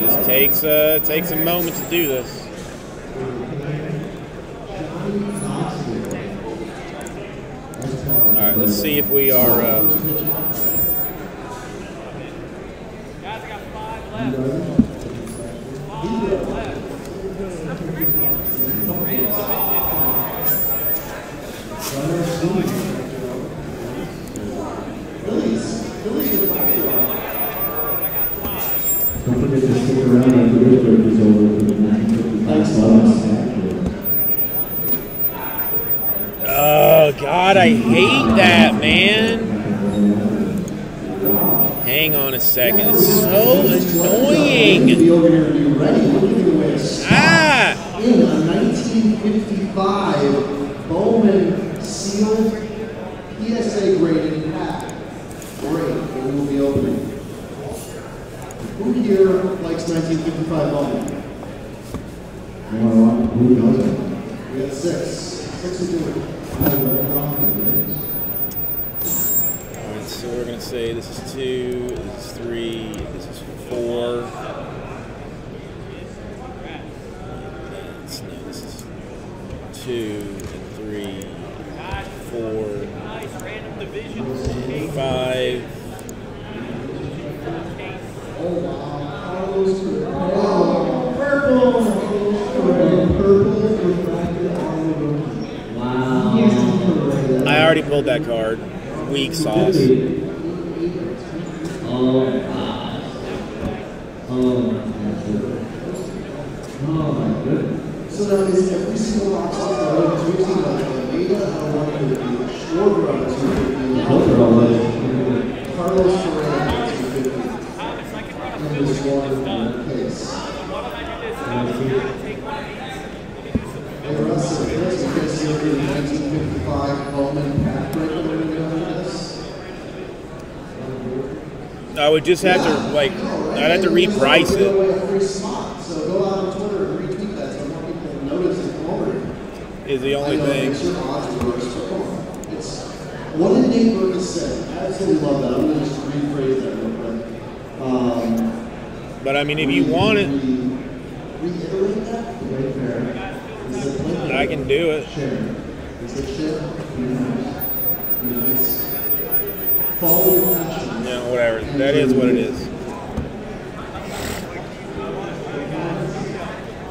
Just takes uh, takes a moment to do this. All right, let's see if we are. Uh, Don't forget to stick around after this break is over for the 1955 Sloan oh God, I hate that man. Hang on a second, it's so annoying. Be over here and be ready. We're giving away a spot Ah, in a 1955 Bowman sealed PSA graded pack. Great, and we'll be opening. Who here likes 1955 Bowman? You who doesn't? We got six. Six to do it. Alright, so we're gonna say this is two, this is three, this is four. No, this is two and three, four, and five. I already pulled that card. Weak sauce. Oh my goodness. So now is every single box of the two team like Almeida, I don't want to be Schwarber on two fifty. Those are all legends. Carlos Ferreira on two fifty. And this one in the case. Hey Russell, this is gonna see the nineteen fifty-five Bowman pack breaker that we're gonna do this. I would just have to like, I'd have to reprice it. come the only thing. What did Nate Burgess say? I absolutely love that. I'm gonna just rephrase that real quick. But I mean, if you want it. I can do it. Follow whatever. That is what it is.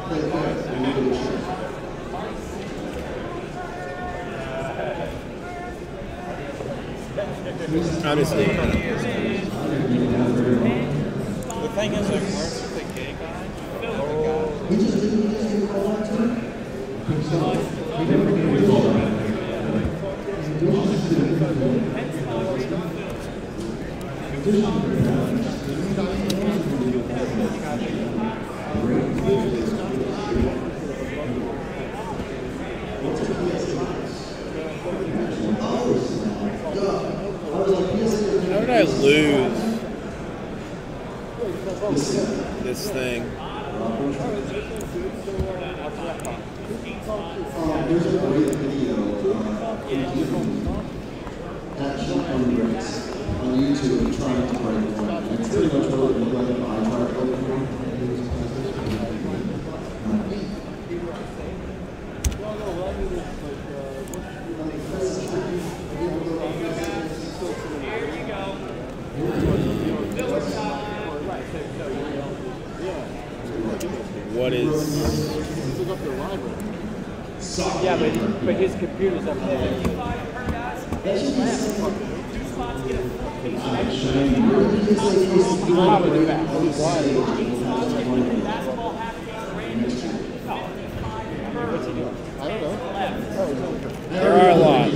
Play fair. And you do share. Honestly, The thing is, like, where's the gay guy? He just didn't. He just didn't call out to him. How did I lose this thing? Um, there's a great video uh, at Shotgun Bricks on YouTube trying to break one. It's pretty much what it looked like if I tried to open one. What is? Yeah, his computer's up there. Probably the back. There are a lot.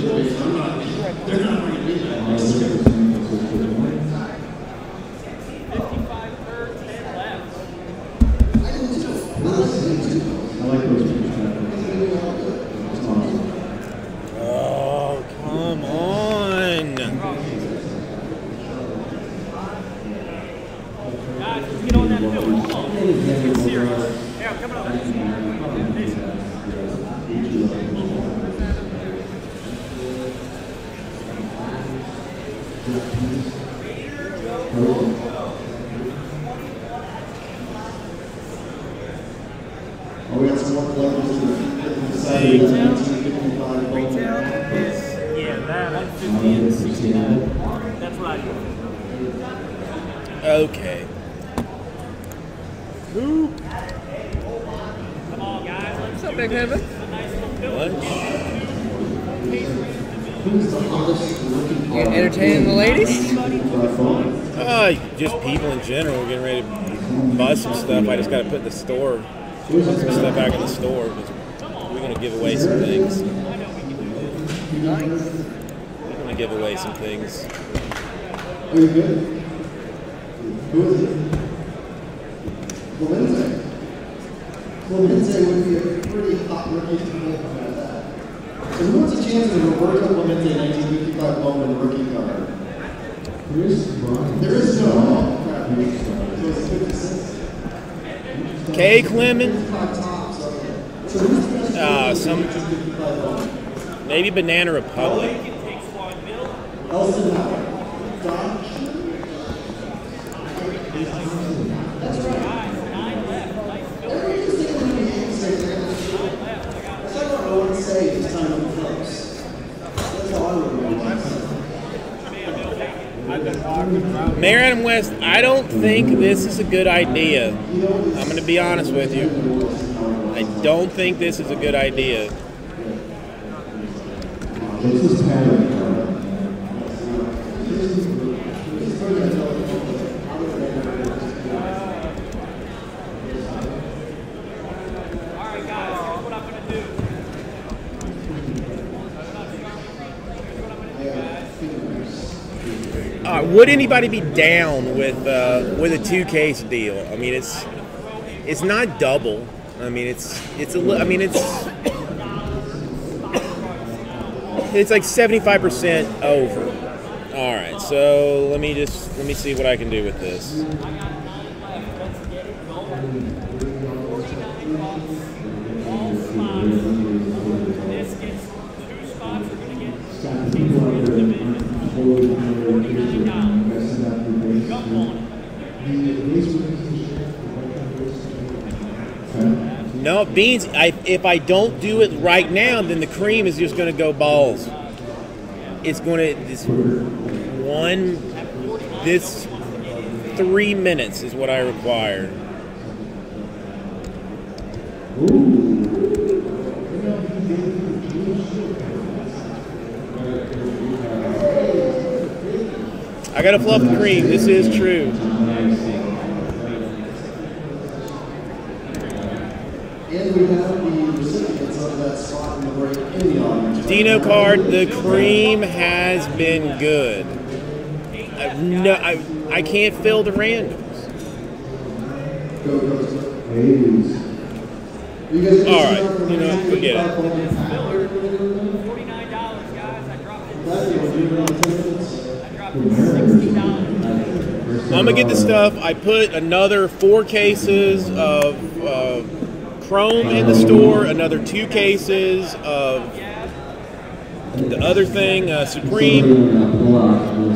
I like those pictures. It's awesome. Oh, come on. levels in the decided 1955 Retail is yeah that I'm 50 and 69. That's what I do. Okay. What's up, big heaven? Lunch. Who's the hottest looking You entertaining the ladies? Uh, just people in general. We're getting ready to bust some stuff. I just got to put in the store, put some stuff back in the store. 'cause We're gonna give away some things. We're gonna give away some things. Are you good? Who is it? Clemente. Clemente would be a pretty hot rookie to make at that. So who wants a chance of Roberto Clemente 1955 Bowman rookie card? There is Brian. There is no. Oh, crap. So it's 56. Kay Clement, 55 Topps. Okay. So who's the best Uh, some- maybe Banana Republic. Elston Howard. Don That's right. Everybody just think when you say that. So I don't know what to say this time I'm close. That's how I would remember. Mayor Adam West, I don't think this is a good idea. I'm going to be honest with you. I don't think this is a good idea. Would anybody be down with uh, with a two case deal? I mean, it's it's not double. I mean, it's it's a. I mean, it's it's like seventy five percent over. All right, so let me just let me see what I can do with this. Scott, the people out there aren't totally interested in messing up the base. The base Okay. No beans. I, if I don't do it right now, then the cream is just going to go balls. It's going to this one. This three minutes is what I require. I got to fluff the cream. This is true. And we have the recipients of that spot in the break in the audience. Dino card. The cream has been good. I, no, I, I can't fill the randoms. Go, go, go. All right, you know what, forget it. Forty-nine dollars, guys. I dropped it. That you want to do it on attendance? I dropped it sixty dollars. I'm gonna get the stuff. I put another four cases of uh, Chrome in the store, another two cases of the other thing, uh, Supreme.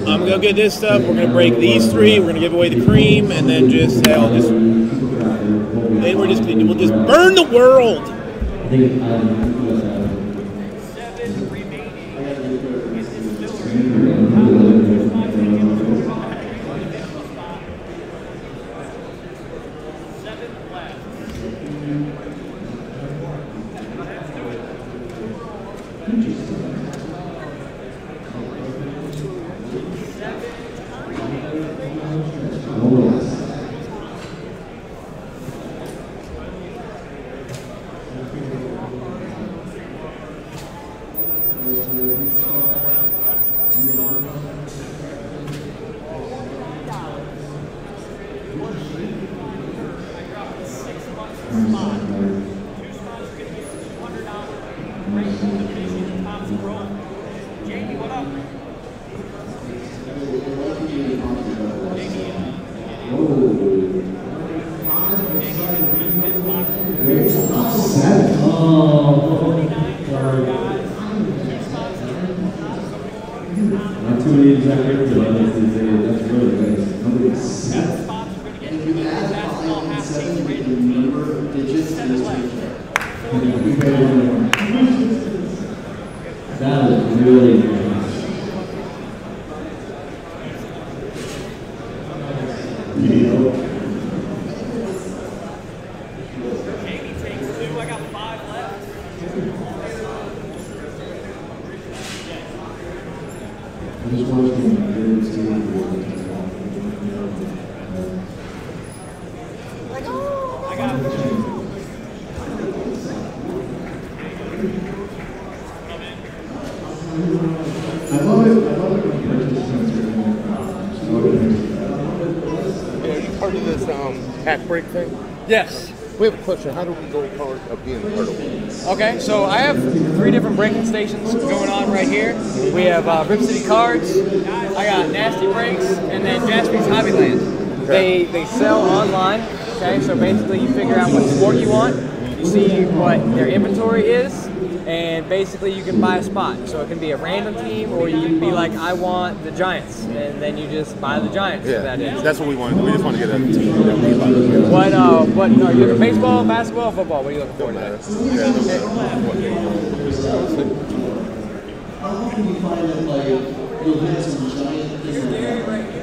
I'm gonna get this stuff. We're gonna break these three. We're gonna give away the cream, and then just hell, just then we're just we'll just burn the world. Yes. We have a question. How do we go part of being part of? Okay, so I have three different breaking stations going on right here. We have uh, Rip City Cards, I got Nasty Breaks, and then Jaspy's Hobbyland. They they sell online. Okay, so basically you figure out what sport you want, you see what their inventory is, and basically you can buy a spot. So it can be a random team, or you can be like, I want the Giants, and then you just buy the Giants. for that Yeah, day. that's what we want. We just want to get a team that we like. What uh, what are you looking baseball, basketball, football? What are you looking for today? How often do you find that like you'll hit some giant thing like that?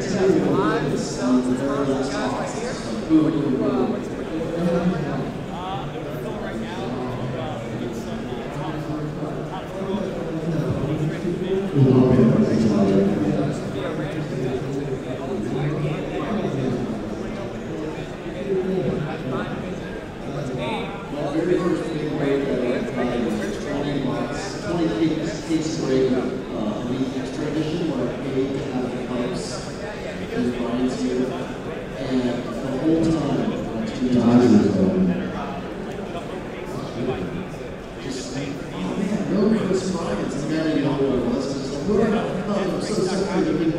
My very first big break I went by was twenty bucks, twenty case, case break, uh, elite extra edition where I paid to have the cups in Brian's here. And the whole time, I was doing Dodgers, um, just, oh man, no Kris Bryant's, the man you know who it was, just like, what a cup, I'm so sorry, to give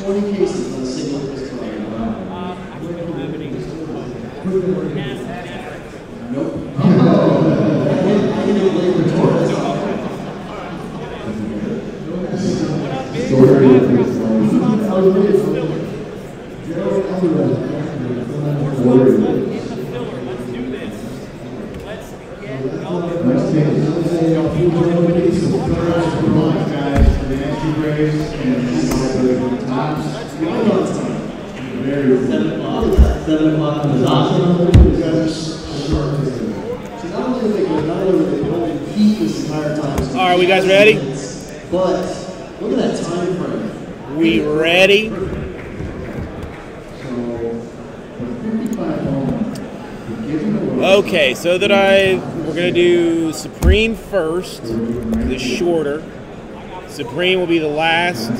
twenty cases on a single Chris Bryant. Nope. I didn't, I didn't play for Torres. story of his life. I was really Gerald Alvarez, Florida. in the filler. Let's do this. Let's get going. Nice team. guys, for the Nasty Breaks and the Topps. Very Seven o'clock, seven o'clock on the dot. So not only are they good, not only are they holding heat this entire time. so All right, we guys ready? But look at that time frame. We ready? So, for fifty-five home, we're giving away. So that I we're gonna do Supreme first, the shorter. Supreme will be the last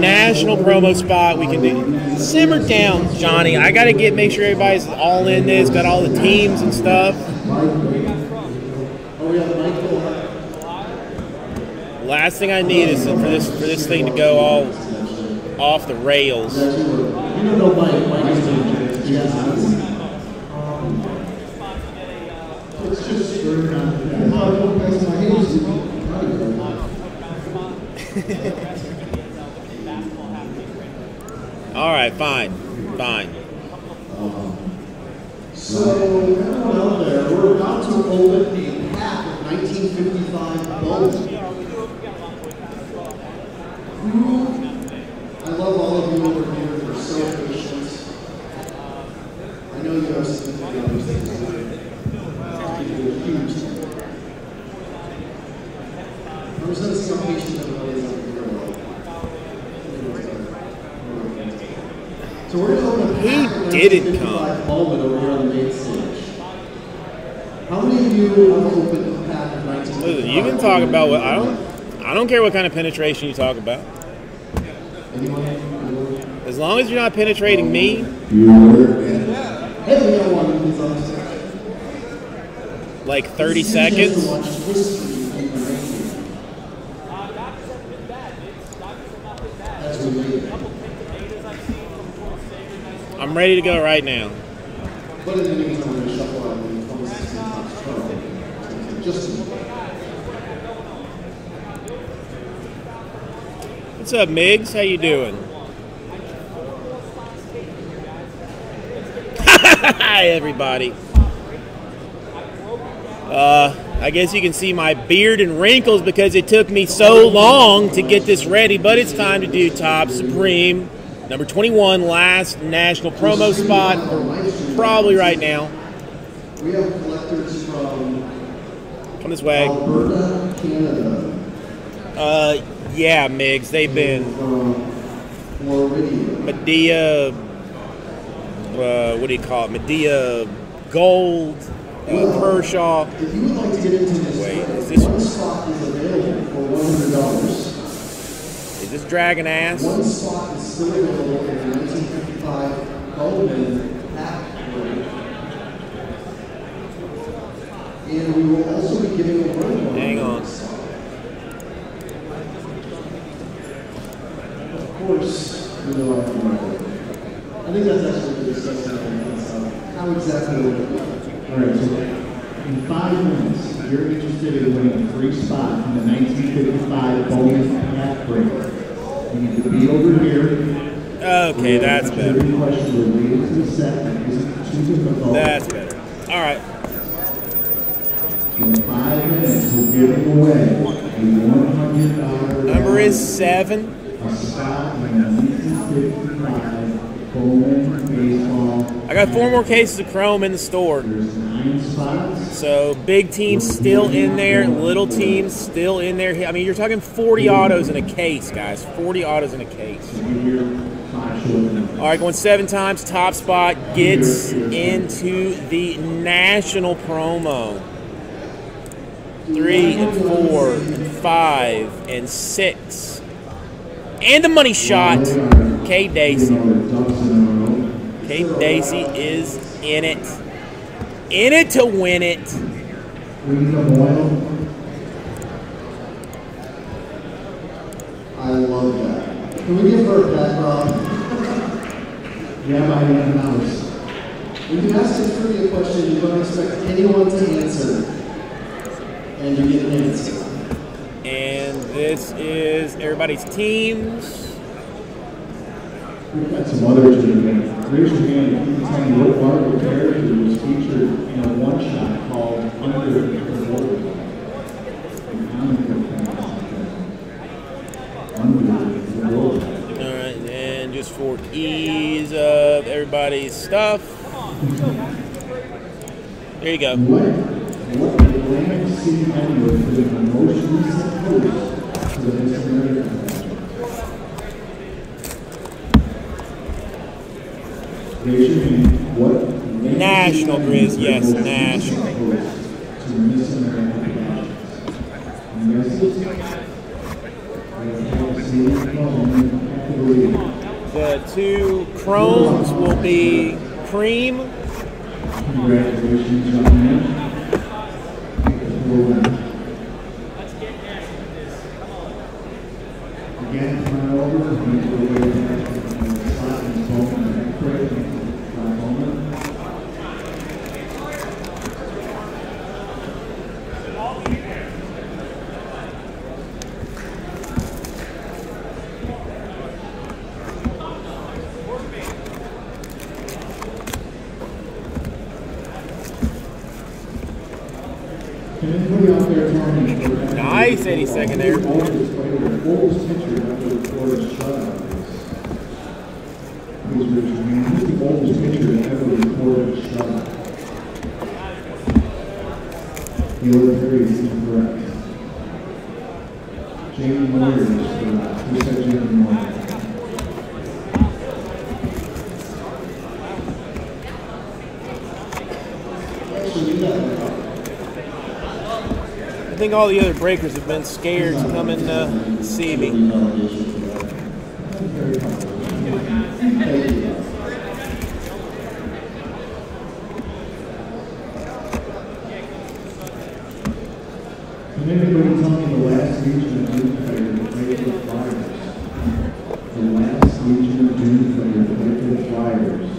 national promo spot we can do. Simmer down, Johnny. I gotta get make sure everybody's all in this, got all the teams and stuff. Last thing I need is for this for this thing to go all off the rails. You don't know Mike, Mike is doing Yes. It's just stirring up. Yeah, I don't pass my hands. All right, fine, fine. So, everyone out there, we're about to open a pack of 1955 Bowls. Who, I love all of you over here for so patient. I know you have significant others that design. People are huge. I'm just so patient everybody is over here. So we're going to open a He pack of didn't 1955 Bowman over here on the main stage. How many of you have opened a pack of 1955? Listen, you can talk about what I don't. I don't care what kind of penetration you talk about. As long as you're not penetrating me, like 30 This is just seconds. I'm ready to go right now. But in the meantime, I'm gonna shuffle out the 2016 Topps Pro. Just a moment. What's up, Migs? How you doing? Hi, everybody. Uh, I guess you can see my beard and wrinkles because it took me so long to get this ready, but it's time to do Topps Supreme, number 21, last national promo spot, probably right now. We have collectors from Come this way. Alberta, Canada, Uh, yeah, Migs, they've been Medea, uh, what do you call it? Medea Gold, uh, Kershaw. If you would like to get into this, Wait, is this- one spot is available for one hundred dollars. Is this Dragon Ass? One spot is still available in the nineteen fifty-five Bowman half break. And we will also be giving away. Hang on. Of course, you know I think that's actually the discussion on stuff. How exactly would it? All right, so in five minutes, if you're interested in winning a free spot in the 1955 Bowman Hat Break. You need to be over here. Okay, that's better. Every question related to the set that isn't. That's better. All right. In five minutes, we're giving away a $100 Number is seven. A spot in the 1955 Bowman Baseball. I got four more cases of Chrome in the store. So big teams still in there, little teams still in there. I mean, you're talking 40 autos in a case, guys. 40 autos in a case. All right, going seven times. Top spot gets into the national promo. Three and four and five and six. And the money shot. Kate Daisy. Kate Daisy is in it. In it to win it. I love that. Can we give her a Rob? Yeah, the end house. When you ask a trivia question, you don't expect anyone to answer. And you get an answer. And this is everybody's teams. We've got some other trivia. Raise your hand if you can tell me what Marvel character was featured in a one-shot called Under the Border. An comic book fantasy. Under the Border. All right, and just for ease of everybody's stuff, there you go. What, what Atlantic City the to the? Raise your hand. What National, Grizz, yes, the national. To the Miss. The two chromes will be cream. Congratulations, young done. Again, turn it over, make your way back to the spot and Bowman and Craig, by Bowman. Can anybody out there tell me? what Nice, is? 82nd there. Oldest player, oldest pitcher ever recorded shutout is? Please raise your hand. Who's the oldest pitcher that ever recorded a shutout? Gaylord Perry is incorrect. Jamie Moyer is correct. Who said Jamie Moyer? Actually, you got it. I think all the other breakers have been scared to come and uh, see me. Thank you. Can anybody tell me the last Legion of Doom player that played for the Flyers? The last Legion of Doom player that played for the Flyers.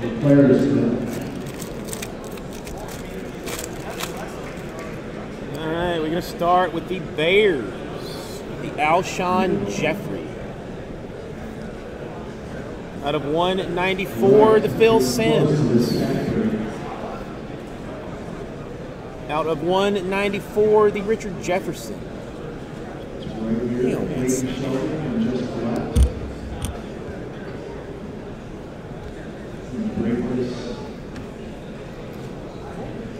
The player is still. All right, we're going to start with the Bears. The Alshon Jeffery. Out of 194, the Phil Simms. Out of 194, the Richard Jefferson. Right here, Yeah, Paige what's- Shelton and just left. Breakers.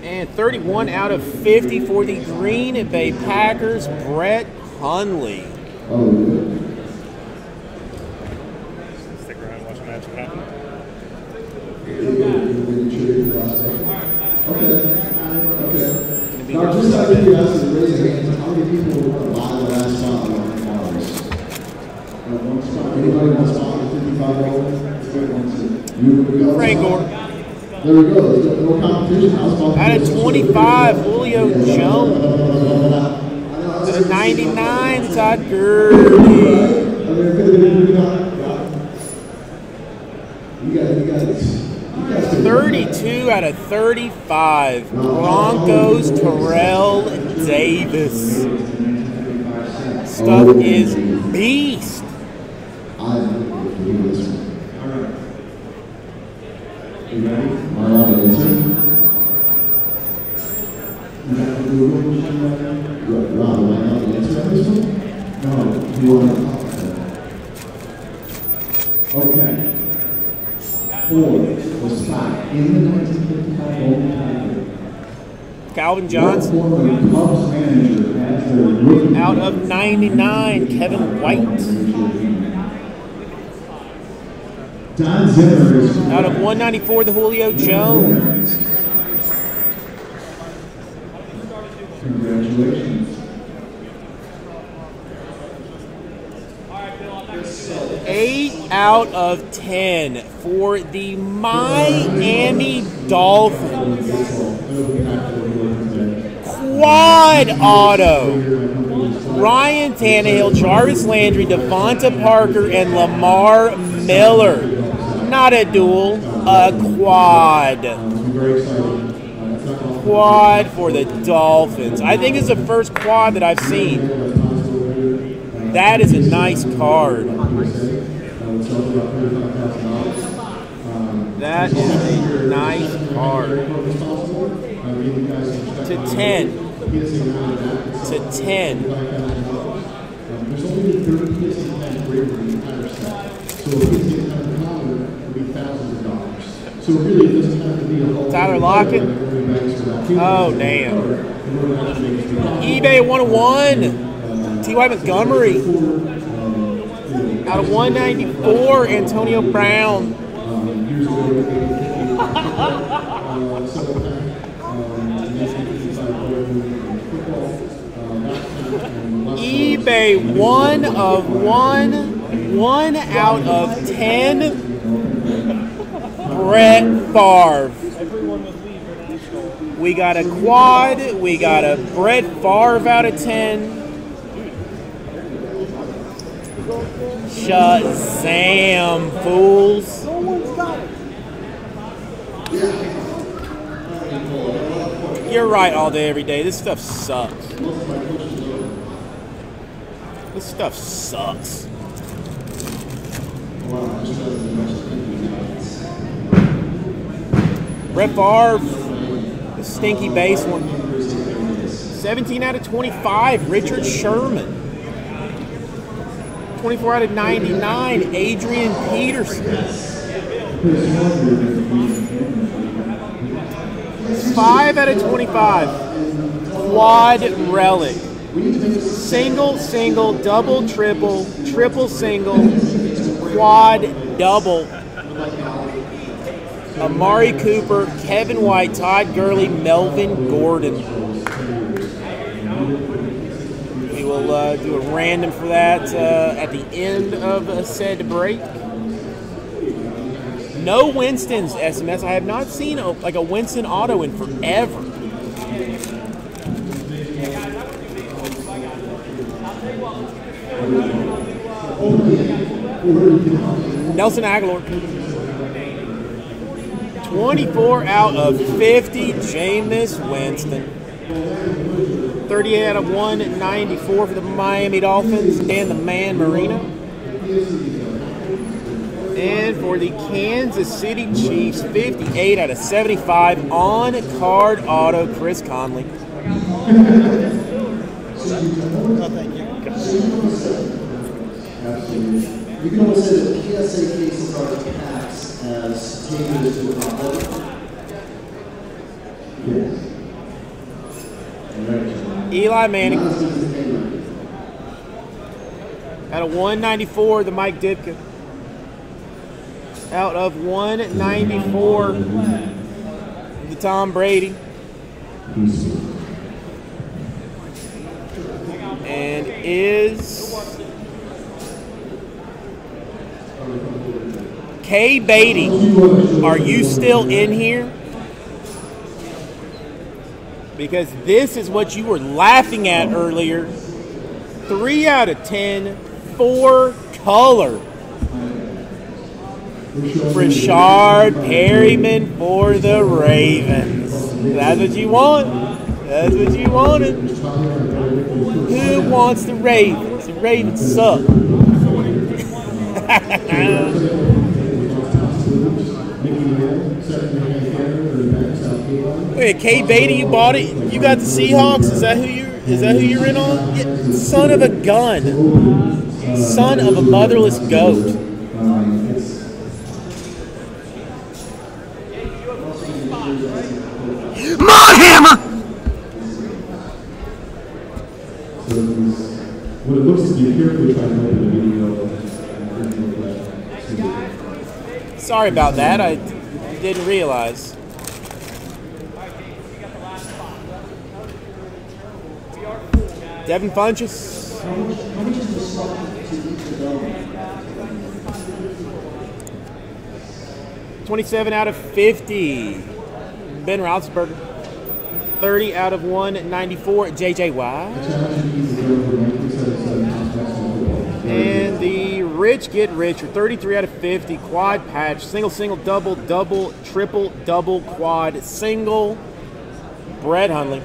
And 31 out of 50 for the Green Bay Packers, Brett Hundley. Oh, 45, Julio Jones. To 99, Todd Gurley. 32 out of 35. Broncos, Terrell Davis. Stuff is beast. All right. You got the Google machine right. Rob, am I allowed to answer on this one? No, you want to talk. Okay. Ford was in the nineteen fifty-five Golden Tiger. Calvin Johnson. Cubs manager their rookie? Out of 99, Kevin White. Don Zimmer is. Out of 194, the Julio Jones. Congratulations. Eight out of 10 for the Miami Dolphins. Quad auto. Ryan Tannehill, Jarvis Landry, DeVante Parker, and Lamar Miller. Not a duel, a quad. Quad for the Dolphins. I think it's the first quad that I've seen. That is a nice card. That is a nice card. To 10. To 10. So really, it doesn't have to be a whole. Tyler Lockett? Oh, damn. eBay 101. T.Y. Montgomery. Out of 194, Antonio Brown. eBay one of one, one out of ten. Brett Favre. We got a quad. We got a Brett Favre out of ten. Shazam, fools! You're right all day, every day. This stuff sucks. This stuff sucks. Brett Favre, the stinky base one. 17 out of 25, Richard Sherman. 24 out of 99, Adrian Peterson. 5 out of 25, Quad Relic. Single, single, double, triple, triple, single, quad, double. Amari Cooper, Kevin White, Todd Gurley, Melvin Gordon. We will uh, do a random for that uh, at the end of a said break. No Winston's SMS. I have not seen a, like a Winston auto in forever. Nelson Agholor. 24 out of 50, Jameis Winston. 38 out of 194 for the Miami Dolphins, and the Dan Marino. And for the Kansas City Chiefs, 58 out of 75 on card auto, Chris Conley. Oh, thank you. You can say that PSA cases are taxed as takers to a. Yes. All right, John. Eli Manning Not as good as the payment. out of 194, the Mike Ditka. Out of 194, the Tom Brady. And is K Beatty. Are you still in here? Because this is what you were laughing at earlier. Three out of ten, four color. Breshad Perriman for the Ravens. That's what you want. That's what you wanted. Who wants the Ravens? The Ravens suck. Wait, K Beatty, you bought it? You got the Seahawks? Is that who you? Is that who you're in on? Yeah, son of a gun. Son of a motherless goat. Mudhammer! So he's, what it looks to be carefully trying to open the video. and look at- Sorry about that. I didn't realize. Devin Funchess. How much, how much is the stock to eat the dome? 27 out of 50. Ben Roethlisberger. 30 out of 194. JJ Watt. And the rich get richer. 33 out of 50. Quad patch. Single, single, double, double, triple, double, quad, single. Brett Hundley.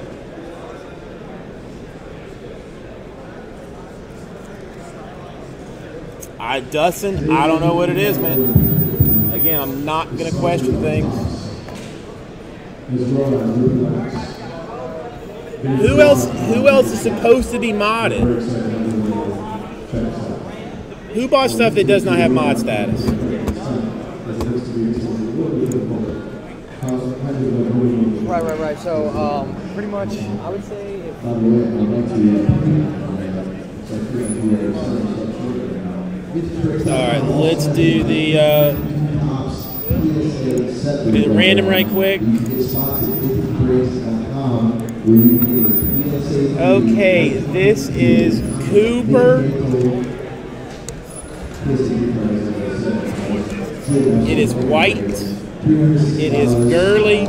I Dustin, I don't know what it is, man. Again, I'm not gonna question things. Who else? Who else is supposed to be modded? Who bought stuff that does not have mod status? Right, right, right. So, um, pretty much, I would say if All right, let's do the uh, do the random right quick. Okay, this is Cooper. It is White. It is Gurley.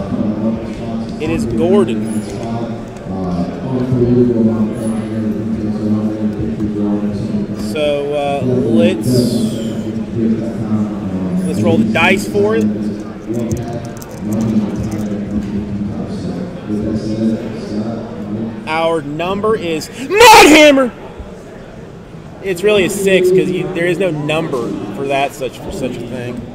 It is Gordon. Let's let's roll the dice for it. Our number is Mudhammer. It's really a six because there is no number for that such for such a thing.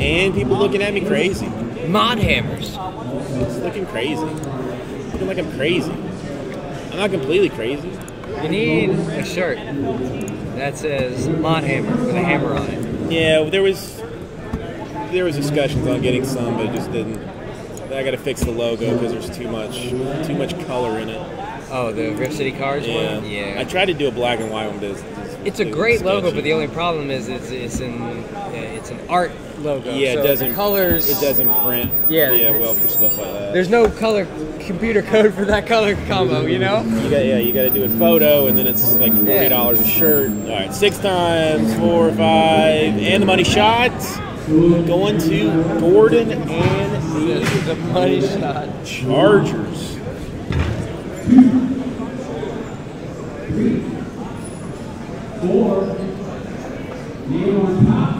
And people looking at me crazy. mod hammers. It's looking crazy. Looking like I'm crazy. I'm not completely crazy. You need a shirt that says mod hammer with a hammer on it. Yeah, there was there was discussions on getting some, but it just didn't. I got to fix the logo because there's too much too much color in it. Oh, the Rip City Cards Yeah, one. Yeah. I tried to do a black and white one, but it's, It's a it was great logo, but the only problem is it's it's uh, it's an art logo. yeah, so it doesn't colors. It doesn't print. Yeah. yeah, well for stuff like that. There's no color computer code for that color combo. You know. You got yeah, you got to do a photo, and then it's like forty dollars a shirt. All right, six times four, or five, and the money shot going to Gordon and the the money shot. Chargers. Who took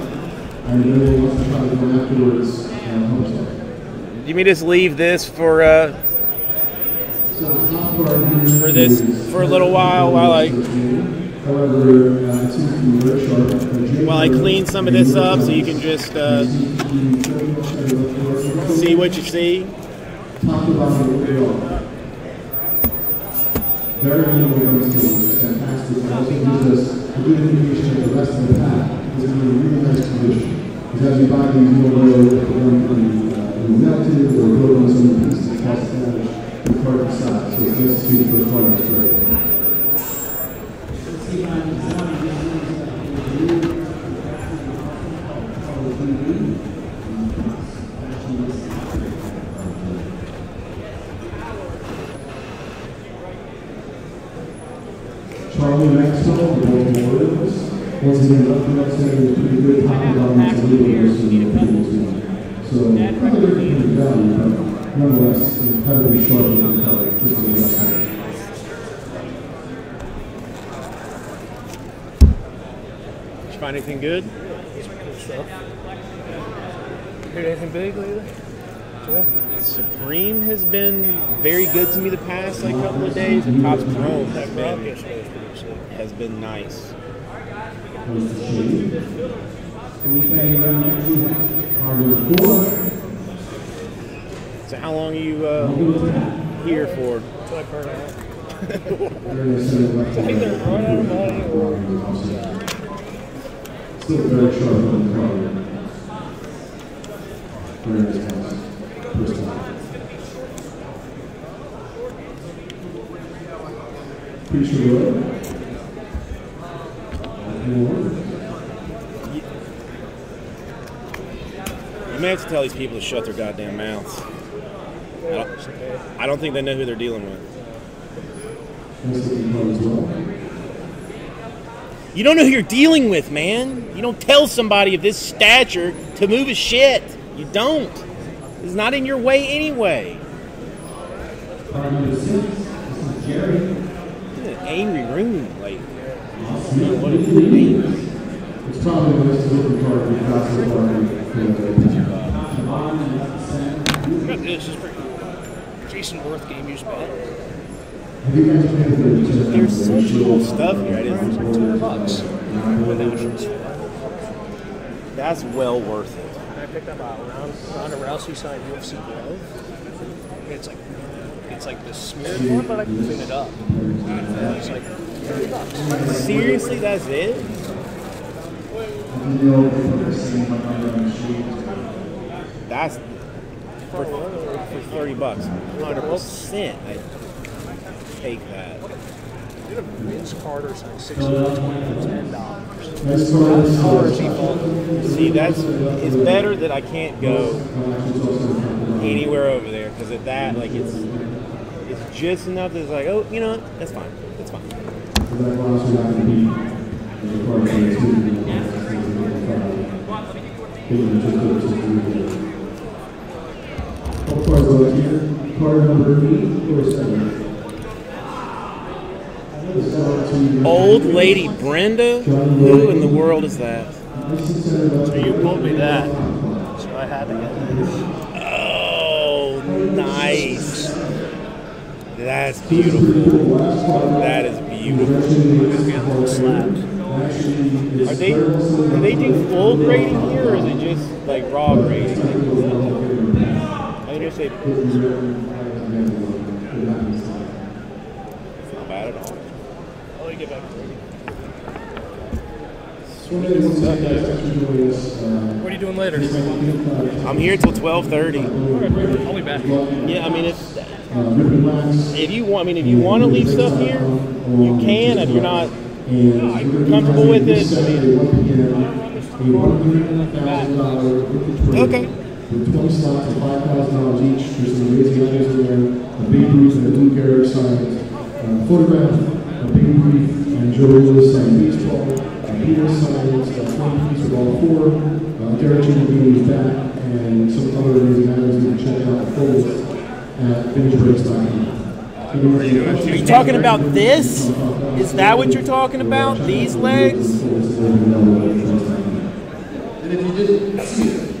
And if anyone wants to come afterwards, so. You may just leave this for uh, for this for a little while while I while I clean some of this up, so you can just uh, see what you see. They. Very minimal fantastic. Also gives us a good indication of the rest of the pack. It's in a really nice condition. Or built on some pieces of the card size. So it's nice to see the first part of. Charlie Maxwell, the Baltimore Orioles. Once again, left field center is pretty good pocket dominance and leader versus the Eagles team. So, probably very good value, but nonetheless, incredibly sharp in the color, just a left hand. You find anything good? Heard anything big lately? Supreme has been very good to me the past like couple of days, and Topps Chrome has been, has been nice. So how long are you uh, here for? Either run out of money or. Still very sharp on the color. Very nice pass. First time. Preacher Road. Moore. You may have to tell these people to shut their goddamn mouths. I don't, I don't think they know who they're dealing with. You don't know who you're dealing with, man. You don't tell somebody of this stature to move a shit. You don't. It's not in your way anyway. An angry room. Means. It's probably the most looking card we've got so far. This is pretty cool. Jayson Werth game used bet. Have you guys There's such cool stuff here. I didn't. 200 bucks. That's well worth it. I picked up a round, Ronda Rousey signed UFC glove. It's like it's like the smeared one, but I can clean it up. It's like 30 bucks. Seriously, that's it? That's for, for 30 bucks. 100%. I take that. Did a Vince Carter sign 60 to 20 for ten dollars. Nice card. Dollars. See, that's it's better that I can't go anywhere over there because at that, like it's it's just enough that it's like, oh, you know what? That's fine. That's fine. Card number eight or seven. Old lady Brenda? Who in the world is that? So you pulled me that. So I had to get. Oh, nice. That's beautiful. That is beautiful. Slapped. Are they do they do full grading here or is it just like raw grading? I think they it's not bad at all. I'll let you get back to. What are you doing later? I'm here till 12:30. I'll be back. Yeah, I mean if if you want, I mean if you want to leave stuff here, you can. If you're not comfortable with it, I mean, okay. With 20 slots of $5,000 each, there's some amazing items in there. A Babe Ruth and a Lou Gehrig signed uh, photograph, a Babe Ruth and Joe Louis signed baseball, a Peter signed uh, 20 piece with all four, uh, Derek Jeter will be back and some other amazing items. You can check out the full at vintagebreaks.com. Are you talking about this? Is that what you're talking about? These legs? And if you didn't see it,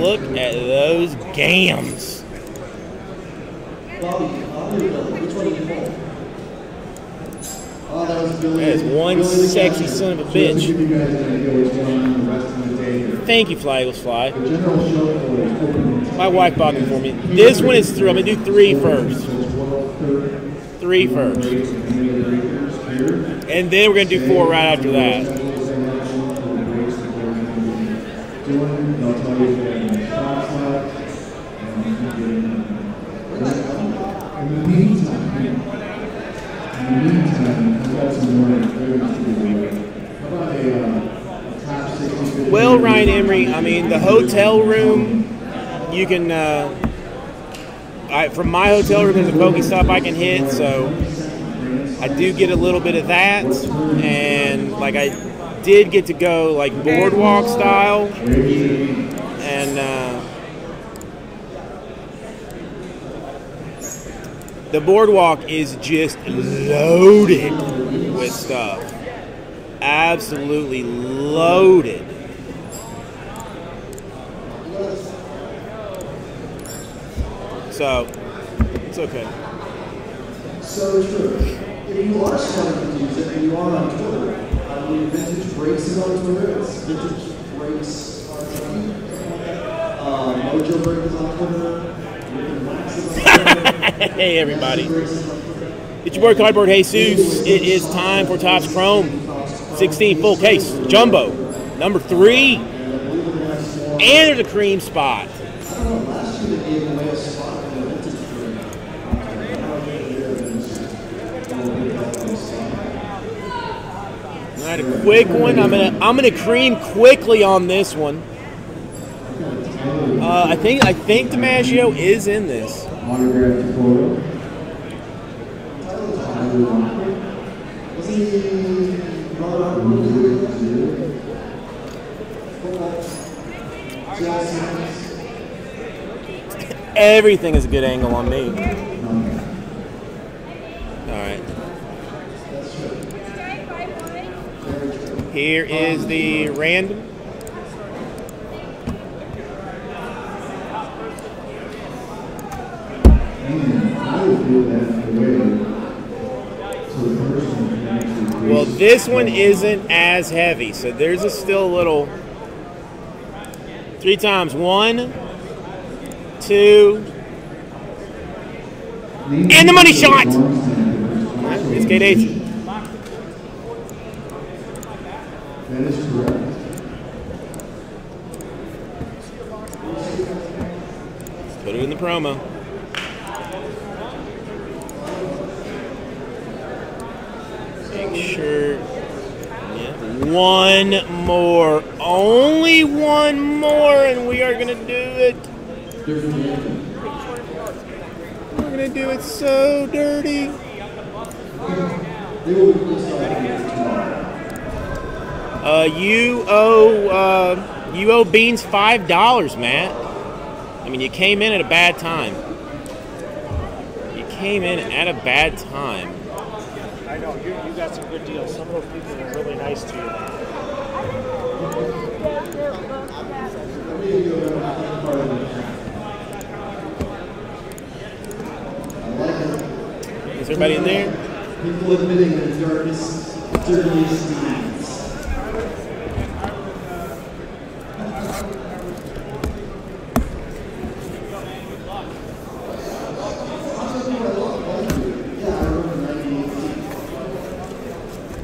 Look at those gams. Which one sexy son of a bitch. going. Thank you, Fly Eagles Fly. My wife bought them for me. This one is three. I'm gonna do three first. Three first. and then we're gonna do four right after that. Doing, they'll tell you if they have any shots left. and you can get it done. In the meantime, in the meantime, I've got some more items to give away. How about a, uh, a top 60 Well, Ryan Emery, I mean, the hotel room, you can, uh, I, from my hotel room, there's a Pokestop I can hit, so I do get a little bit of that. And, like, I did get to go, like, boardwalk style. And, uh, the boardwalk is just loaded with stuff. Absolutely loaded. So, it's okay. So true. If you are starting to use it and you are on Twitter, I believe Vintage Breaks is on Twitter. It's Vintage Breaks on Twitter. Uh, Mojo Break is on Twitter. Rick Wax is. Hey, everybody. Breaks is on Twitter. It's your boy Cardboard Jesus. It is time for Topps Chrome 16 full case jumbo number three. And there's a cream spot. I don't know, last year they gave away a spot in the Vintage Break. I don't know if they're gonna Right, a quick one. I'm gonna I'm gonna cream quickly on this one. Uh, I think I think DiMaggio is in this. Everything is a good angle on me. All right. Here is the random. Well, this one isn't as heavy, so there's a still a little. Three times. One, two, and the money shot! It's K8. That is correct. Put it in the promo. Make sure. Yeah. One more. Only one more, and we are going to do it. We're going to do it so dirty. They will on tomorrow. Uh, you owe uh, you owe Beans five dollars, Matt. I mean, you came in at a bad time. You came in at a bad time. I know you, you got some good deals. Some of those people are really nice to you. Is everybody in there? People admitting that darkness certainly steams.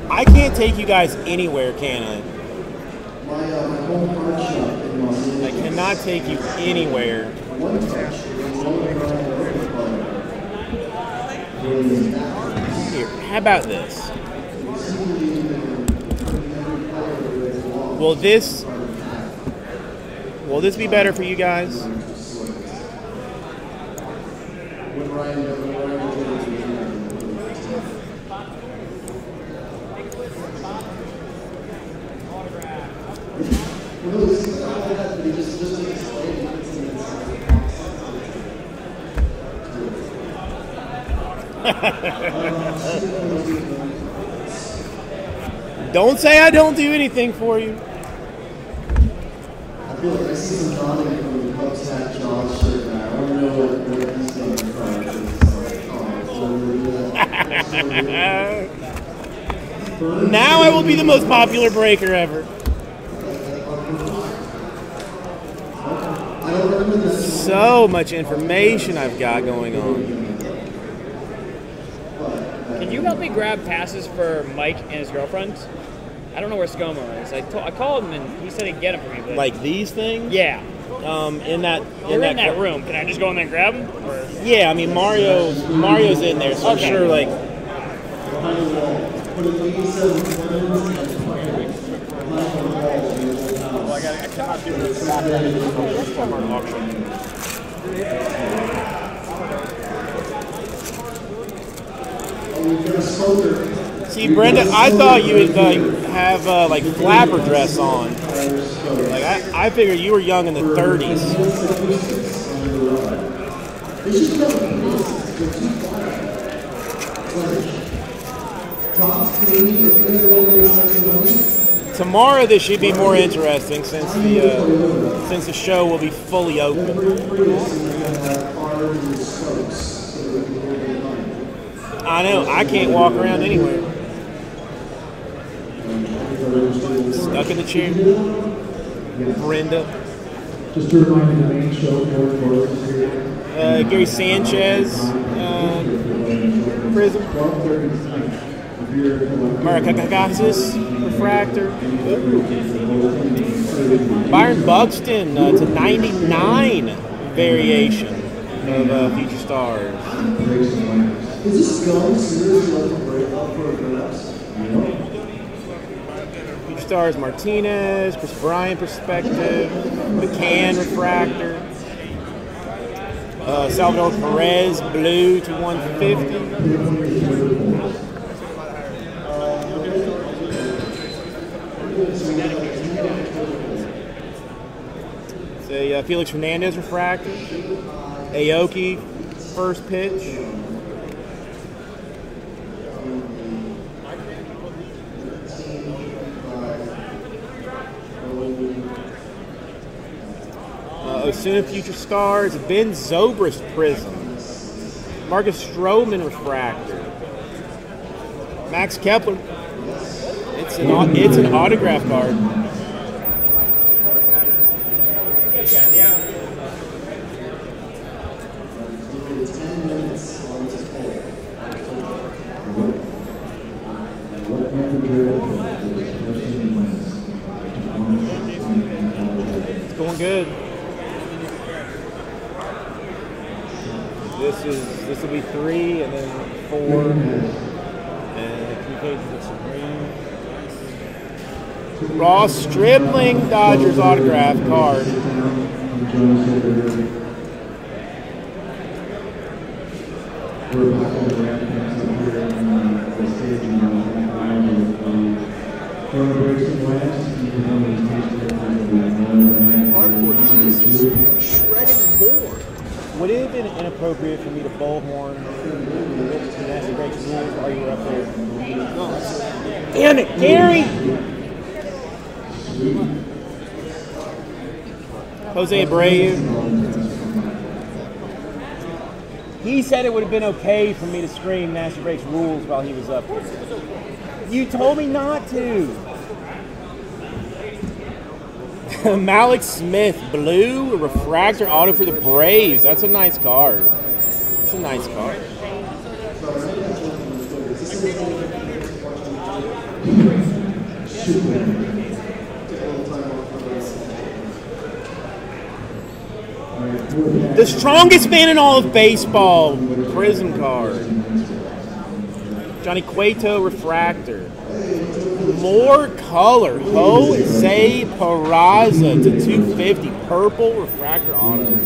I can't take you guys anywhere, can I? My, I cannot take you anywhere. Here, how about this? Will this will this be better for you guys? When Ryan, when Ryan was You know, this is all that, they just, just to explain it, it's- it's- Don't say I don't do anything for you. I feel like I see some from the Josh shirt now. I to know what, what he's saying in front of. Now I will be the most popular breaker ever. I don't recommend this. So much information I've got going on. Can you help me grab passes for Mike and his girlfriend? I don't know where ScoMo is. I, I called him and he said he'd get them for me. But Like these things? yeah, Um, in that they're in that room. Can I just go in there and grab them? Or Yeah, I mean Mario Mario's in there, so I'm sure like Behind the wall. Put an 87 Clemens and behind the wall in the See, Brenda, I thought you would like have uh, like flapper dress on. Like I, I figured you were young in the 30s. They should have a process. They're too quiet. Like, top three, if you're the one that's making money, Tomorrow this should be more interesting since the uh, since the show will be fully open. Arms and spokes, so that we can hear the money. I know I can't walk around anywhere. Stuck in the chair. Brenda, Just to remind you, the main show, George Rose is here. uh, Gary Sanchez, uh, Prism, Twelve thirty tonight. If you're collecting- Maracacacas, Refractor, Byron Buxton uh, to 99 variation of uh, Future Stars. Breaks and lands. Is this going seriously like a break up for grabs? Future Stars Martinez, Kris Bryant Perspective, McCann Refractor, uh, Salvador Perez Blue to 150. Uh, Felix Hernandez Refractor, Aoki first pitch. Uh, Osuna Future Stars, Ben Zobrist Prism, Marcus Stroman Refractor, Max Kepler. It's an it's an autograph card. Ten minutes on this poll. What temperature is the person wins? It's going good. This is this will be three and then four and two pages of Supreme. Ross Stripling Dodgers autograph card. We're back on the ramp next up here on the stage in uh, half an hour with, um, Jordan Briggs West. You can come and taste it and, uh, Hardwood, Jesus. Shredding more. Would it have been inappropriate for me to bullhorn Nasty Breaks rules while you were up there? Damn it, Gary! Jose Abreu. He said it would have been okay for me to scream Nasty Breaks rules while he was up. You told me not to. Mallex Smith, blue refractor auto for the Braves. That's a nice card. That's a nice card quick. Take a little time off for the All right, four packs. The strongest man in all of baseball, Prism card. Johnny Cueto refractor. More color, Jose Peraza to 250, purple refractor auto.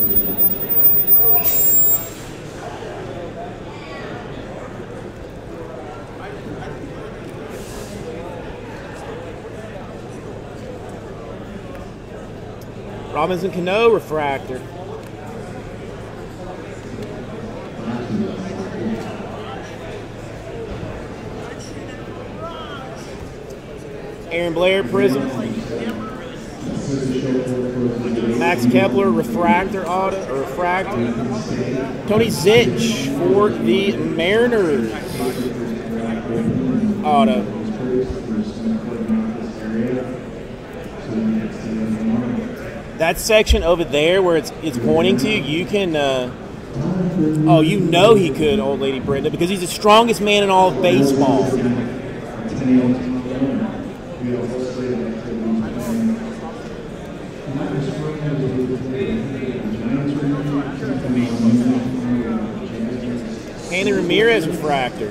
Robinson Cano refractor. Aaron Blair Prism. Max Kepler refractor auto or refractor. Tony Zych for the Mariners auto. That section over there where it's it's pointing to, you can. Uh, oh, you know he could, old lady Brenda, because he's the strongest man in all of baseball. Hanley Ramirez refractor.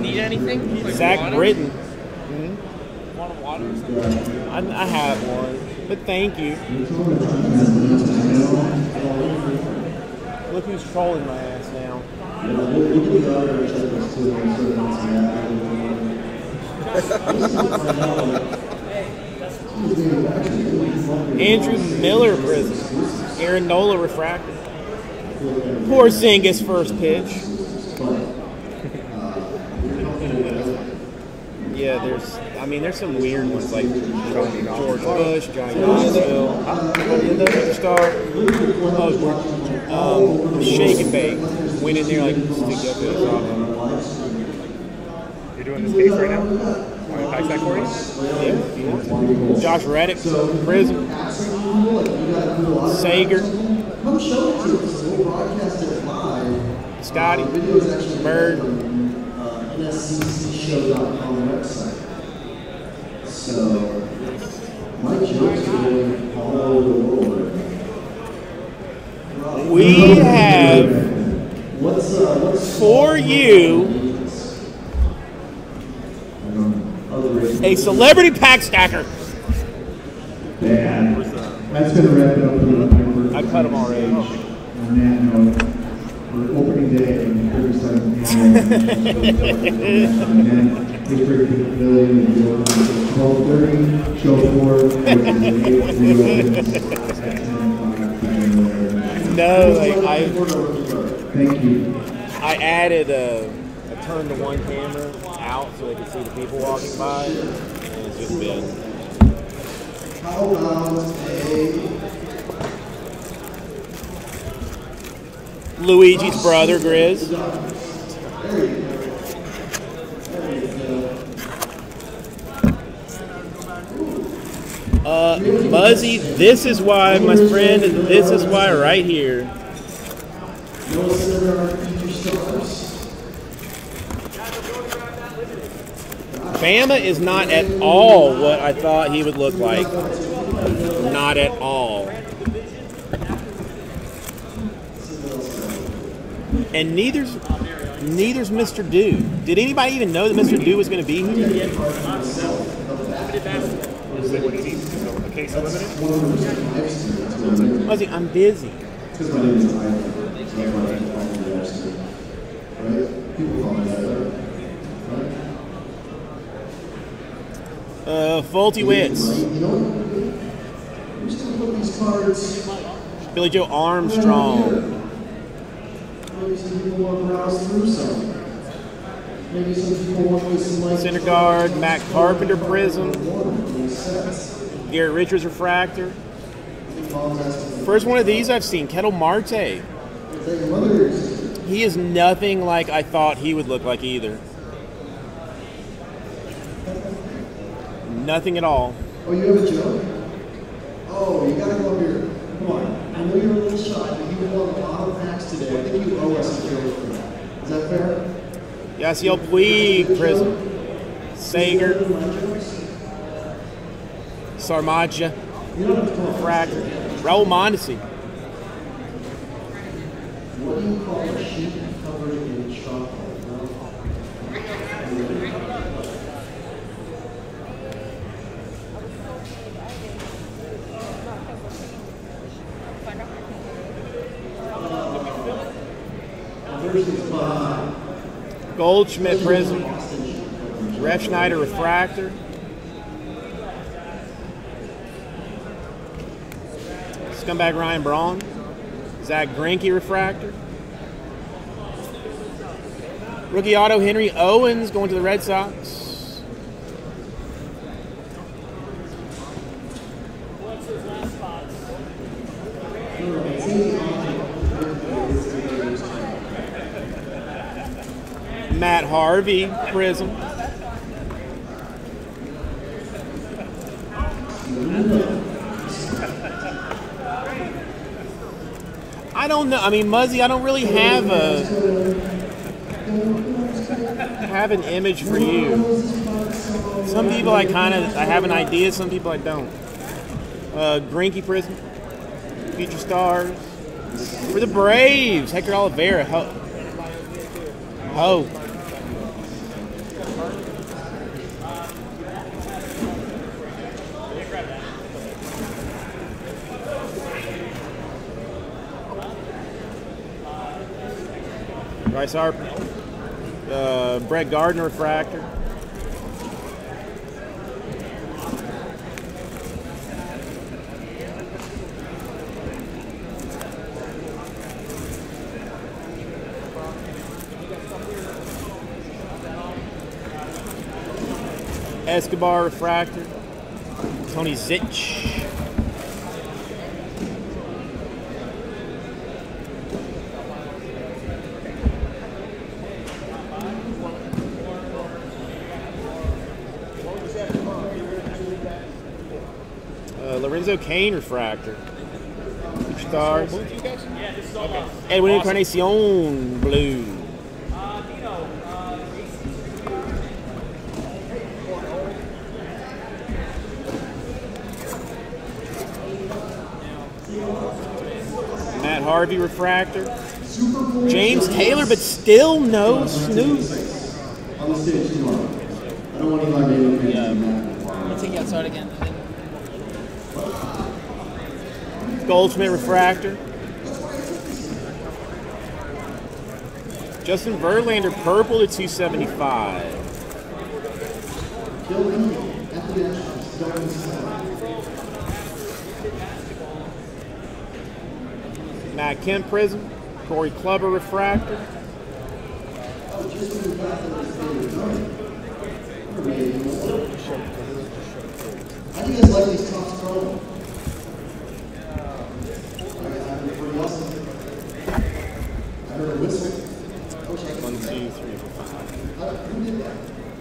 Need anything? Like Zach water? Britton. Hmm? Want a water or something? I, I have one, but thank you. Look who's trolling my ass now. Andrew Miller prism. Aaron Nola refractor. Porzingis first pitch. Yeah, there's. I mean, there's some weird ones like George Bush, Johnny Knoxville, the star. Oh, um, Shake and Bake went in there like stick up his off. You're doing this case right now? Want me to pack that for you? Yeah, if you want. Josh Reddick, Prism, Seager, Show it to us. We'll broadcast it live. Scotty, The video is actually Bird. on uh, nsccshow.com website. So, my jokes are going all over the world. We have What's uh, what's for you a celebrity pack stacker. Bad. That's gonna wrap it up for the Piper. I cut them already. On that note, for opening day and 37th annual. And then Pittsburgh Pavilion is open twelve thirty, show four, which is the eighth reopen at ten o'clock. January. No, like I, Thank you. I added a, I turned the one camera out so they could see the people walking by, and it's just been. How about a Luigi's brother, Grizz. Uh, Muzzy, this is why, my friend, this is why right here. Bama is not at all what I thought he would look like. Not at all. And neither's neither's Mr. Do. Did anybody even know that Mr. Do was going to be here? Of? Muzzy, I'm busy. Uh, faulty wits. Billie Joe Armstrong. Maybe some. Center guard, Matt Carpenter Prism. Garrett Richards Refractor. First one of these I've seen, Ketel Marte. He is nothing like I thought he would look like either. Nothing at all. Oh, you have a joke? Oh, you gotta go up here. Come on. I know you're a little shy, but you won a lot of packs today. I think you owe us a for that. Is that fair? Yasiel Puig Prism. Seager, Sarmaja, Refractor, Raul Mondesi. What do you call a sheet Goldschmidt Prism, Refsnyder Refractor, Scumbag Ryan Braun, Zack Greinke Refractor, Rookie Auto Henry Owens going to the Red Sox. Matt Harvey Prism. I don't know. I mean, Muzzy, I don't really have a have an image for you. Some people I kind of I have an idea. Some people I don't. Uh, Greinke Prism, Future Stars for the Braves. Hector Olivera. Ho- Oh. Bryce Harper. Uh, Brett Gardner refractor. Escobar refractor. Tony Zych. Lorenzo Cain refractor. Stars. Edwin Encarnacion blue. Matt Harvey refractor. James Taylor, but still no Snoop. On the stage tomorrow. I don't want to like anything yeah. I'll take you outside again. Goldschmidt refractor. Justin Verlander purple to 275. Bill Lee at the Nationals, starting seven. Matt Kemp prism. Corey Kluber refractor. Do you guys like these tops pro? Everybody else? I heard a whistle. One, two, three, four, five.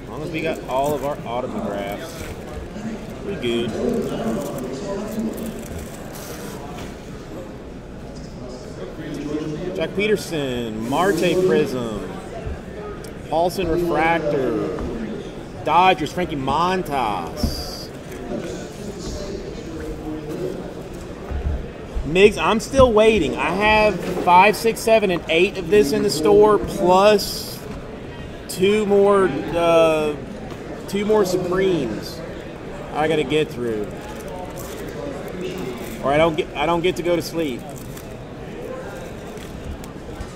As long as we got all of our autographs, we good. Jack Peterson, Marte Prism, Paulson Refractor, Dodgers, Frankie Montas. Migs, I'm still waiting. I have five, six, seven, and eight of this in the store, plus two more, uh, two more Supremes. I gotta get through, or I don't get, I don't get to go to sleep.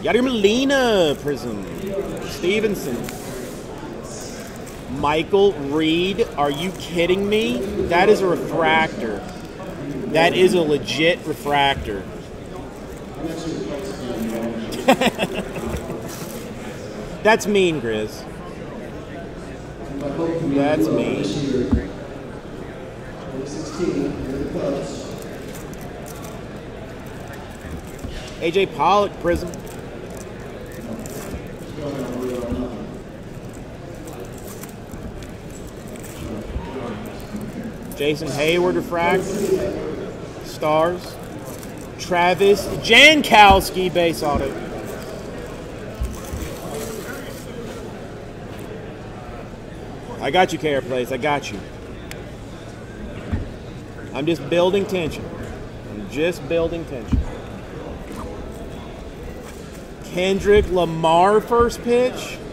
Yadier Molina Prism, Stevenson, Michael Reed. Are you kidding me? That is a refractor. That is a legit refractor. That's mean, Grizz. That's mean. 2016, here are the AJ Pollock Prism. Jason Heyward refractor. Stars. Travis Jankowski base auto. I got you, KR Place. I got you. I'm just building tension. I'm just building tension. Kendrick Lamar first pitch.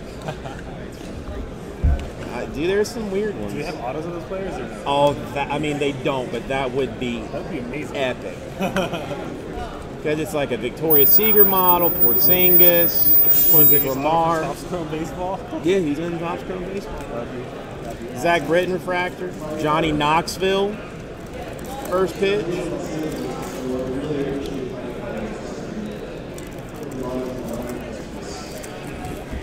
Uh, dude, there's some weird ones. Do you have autos of those players? Or no? Oh, that, I mean, they don't, but that would be That would be amazing. epic. Because it's like a Victoria Secret model, Porzingis, Porzingis Lamar. Topps baseball. Yeah, he's in Topps Chrome baseball. Zach Britton refractor, Johnny Knoxville, first pitch.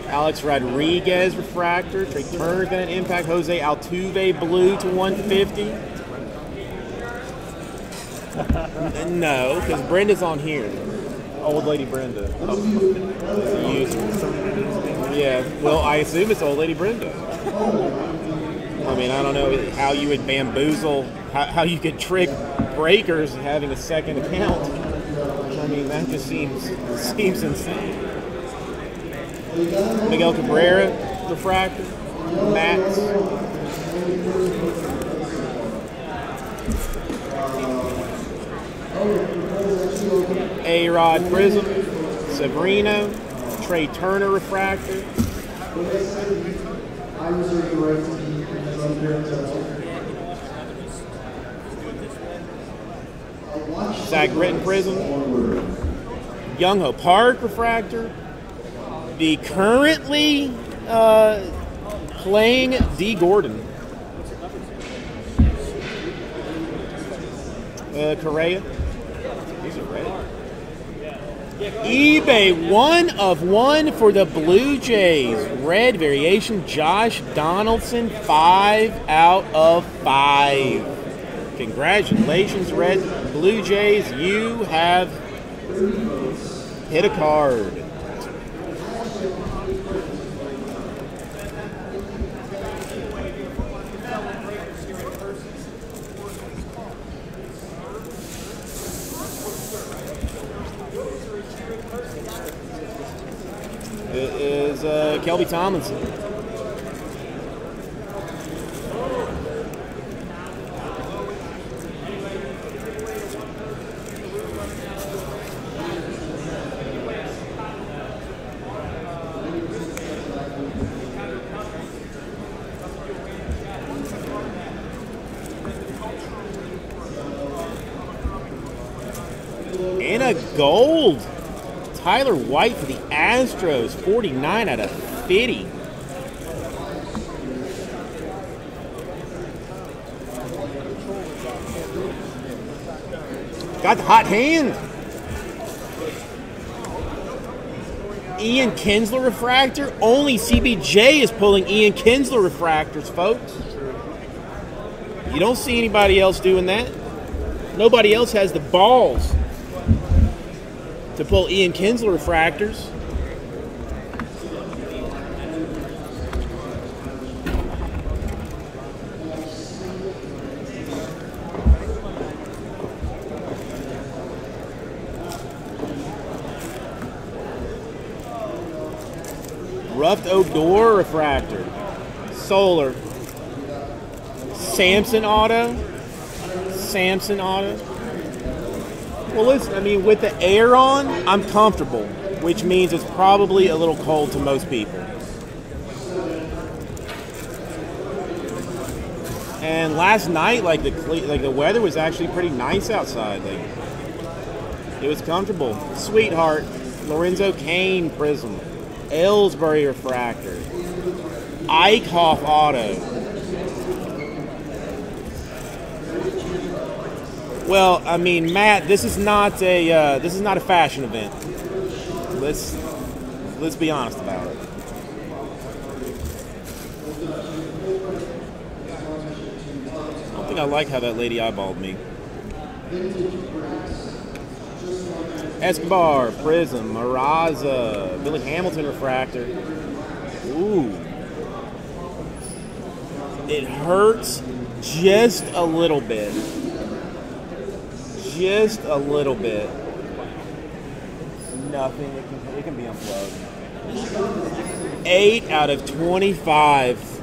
Alex Rodriguez refractor, Trea Turner gonna impact, Jose Altuve blue to 150. No, because Brenda's on here. Old lady Brenda. User. Yeah, well, I assume it's old lady Brenda. I mean, I don't know how you would bamboozle, how, how you could trick breakers having a second account. I mean, that just seems seems insane. Miguel Cabrera, refractor, Max. A Rod Prism, Severino, Trea Turner refractor, Zach Britton Prism, Byung Ho Park refractor, the currently uh, playing Dee Gordon. Uh, Correa. EBay one of one for the Blue Jays. Red variation. Josh Donaldson, five out of five. Congratulations, Red Blue Jays. You have hit a card. It is uh, Kelby Tomlinson. And a gold. Tyler White for the Astros, 49 out of 50. Got the hot hand. Ian Kinsler refractor. Only CBJ is pulling Ian Kinsler refractors, folks. You don't see anybody else doing that. Nobody else has the balls to pull Ian Kinsler refractors. Refractor. Solar. Samson auto. Samson auto. Well, listen, I mean, with the air on, I'm comfortable, which means it's probably a little cold to most people. And last night, like the like the weather was actually pretty nice outside. Like it was comfortable. Sweetheart, Lorenzo Cain Prism, Ellsbury Refractor, Eickhoff Auto. Well, I mean, Matt, this is not a uh, this is not a fashion event. Let's let's be honest about it. I don't think I like how that lady eyeballed me. Escobar, Prism, Maraza, Billy Hamilton refractor. Ooh. It hurts just a little bit just a little bit. Nothing. It can, it can be unplugged. Eight out of 25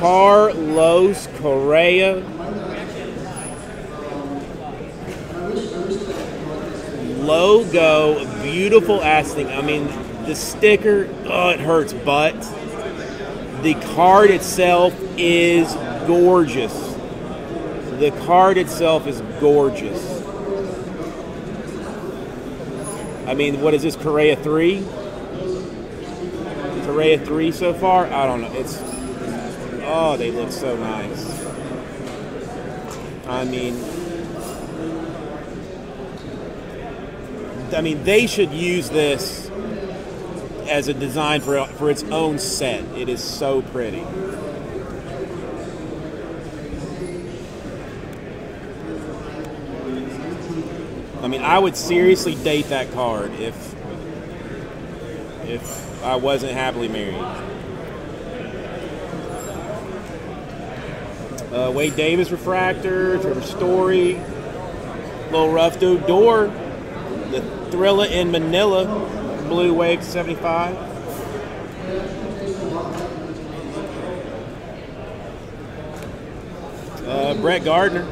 Carlos Correa. Logo, beautiful ass thing. I mean, the sticker, oh, it hurts, but the card itself is gorgeous. The card itself is gorgeous. I mean, what is this, Correa 3? Correa 3 so far? I don't know. It's, oh, they look so nice. I mean, I mean, they should use this as a design for for its own set. It is so pretty. I mean, I would seriously date that card if if I wasn't happily married. Uh, Wade Davis refractor, Trevor Story, little Rougned Odor, the Thrilla in Manila, Blue Wave 75. Uh, Brett Gardner.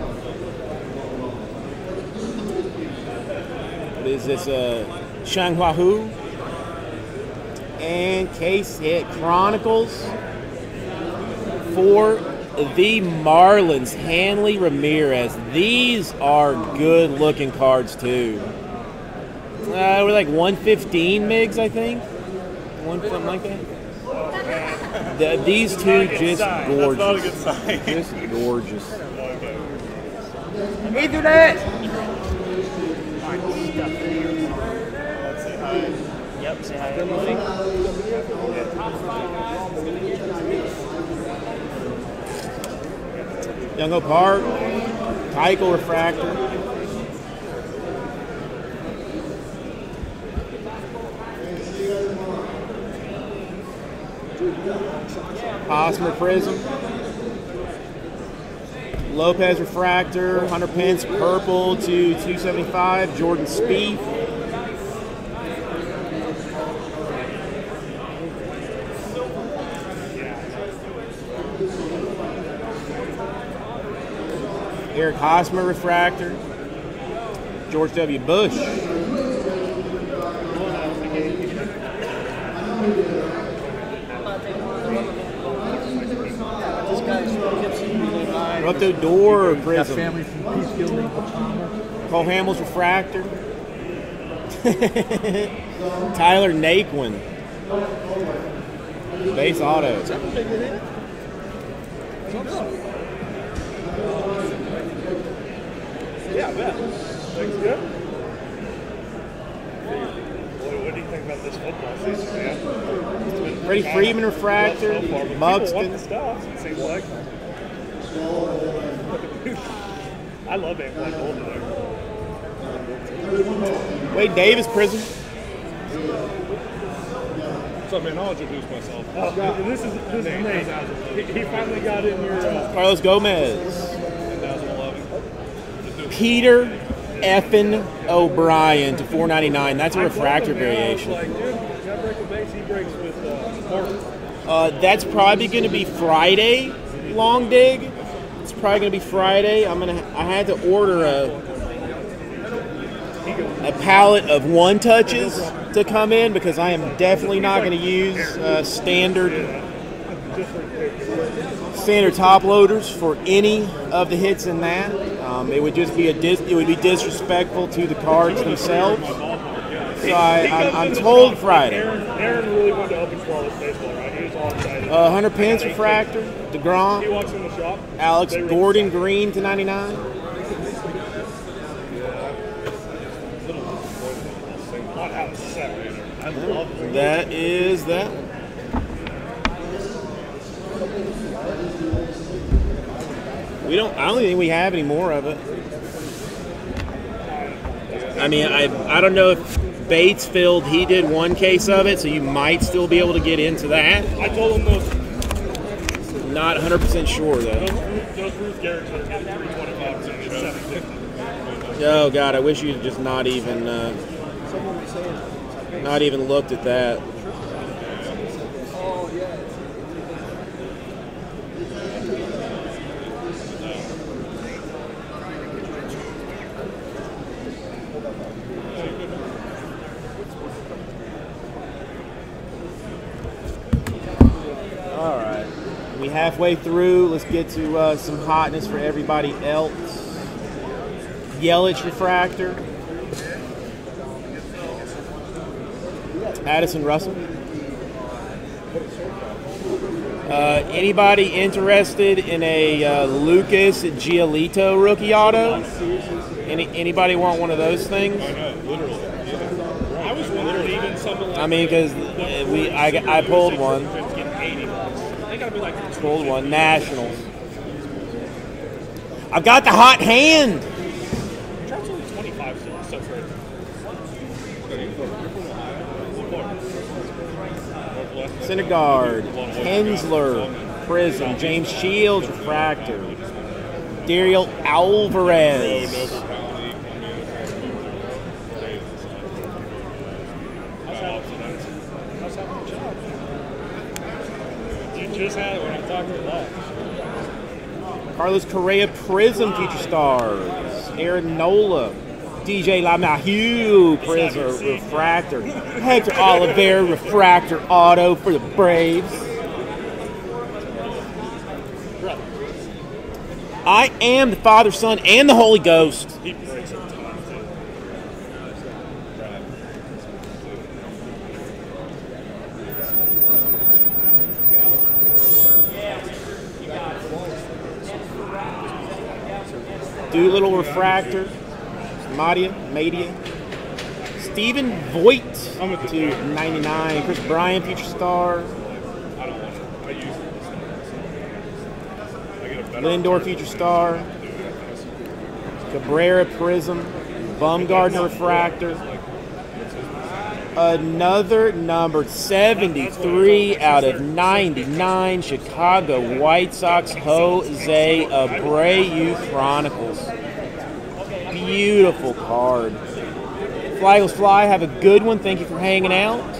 What is this? Uh, Shanghua Hu. And Case Hit Chronicles for the Marlins. Hanley Ramirez. These are good looking cards, too. Uh, we're like 115 MIGs, I think. One something like that. The, these two just gorgeous. That's not a good sign. Just gorgeous. Ethernet! Yep, say hi everybody. Byung Ho Park, Tycho Refractor. Hosmer Prism. Lopez Refractor, Hunter Pence Purple to 275, Jordan Spieth. Eric Hosmer Refractor, George W. Bush. This guy's tipsy, high. Rougned Odor Prism. family from Peacefield. Cole Hamels Refractor. Tyler Naquin. Base auto. Yeah, I bet. Good. What, what do you think about this football season, man? It's been Freddie Freeman Refractor, People want the stuff, it seems like. I love it. Black there. Wade Davis. What's up, man? I'll introduce myself. Uh, this is this is Nate. He, he finally got in your uh, Carlos Gomez. Peter Effin O'Brien to 499. That's a refractor variation. Like, dude, gotta break the base. He breaks with uh. Uh, that's probably going to be Friday. Long dig. It's probably going to be Friday. I'm gonna. I had to order a a pallet of one touches to come in because I am definitely not going to use uh, standard standard top loaders for any of the hits in that. Um, it would just be a dis- it would be disrespectful to the cards themselves. So I, I'm, I'm told Friday. Aaron, really wanted to open Flawless baseball, right? He was all excited. Uh, Hunter Pence refractor, He Degrom, walks in the shop. Alex Gordon Green to 99. Hot house set. I love it. That is that. We don't. I don't think we have any more of it. I mean, I I don't know if Bates Batesfield he did one case of it, so you might still be able to get into that. I told him those, Not 100% sure though. those, those Ruth Garrett's are 325 and it's 750. Oh God, I wish you'd just not even uh, not even looked at that. We halfway through. Let's get to uh, some hotness for everybody else. Yelich refractor. Addison Russell. Uh, anybody interested in a uh, Lucas Giolito rookie auto? Any, anybody want one of those things? I know, literally. Yeah. I was wondering even something like I mean, because we I, I pulled one. It's getting 80 bucks. They gotta be like Pulled one. Nationals. I've got the hot hand. Drops only 25 still. So for Syndergaard, Hensler, Prism, James Shields, Refractor, Dariel Alvarez. Just had it when I'm talking about Carlos Correa, Prism, Future Stars, Aaron Nola, DJ LeMahieu, Prism, Refractor, Hector Olivera, Refractor, Auto for the Braves. I am the Father, Son, and the Holy Ghost. He breaks it too. Doolittle Refractor, Madia, Madia, Stephen Vogt to 99, Kris Bryant, Future Star, I don't want it. I use it. I get a better Lindor, Future Star, Cabrera Prism, Bumgarner Refractor, another number 73 out of 99 Chicago White Sox Jose Abreu Chronicles. Beautiful card. Fly Fly, have a good one. Thank you for hanging out.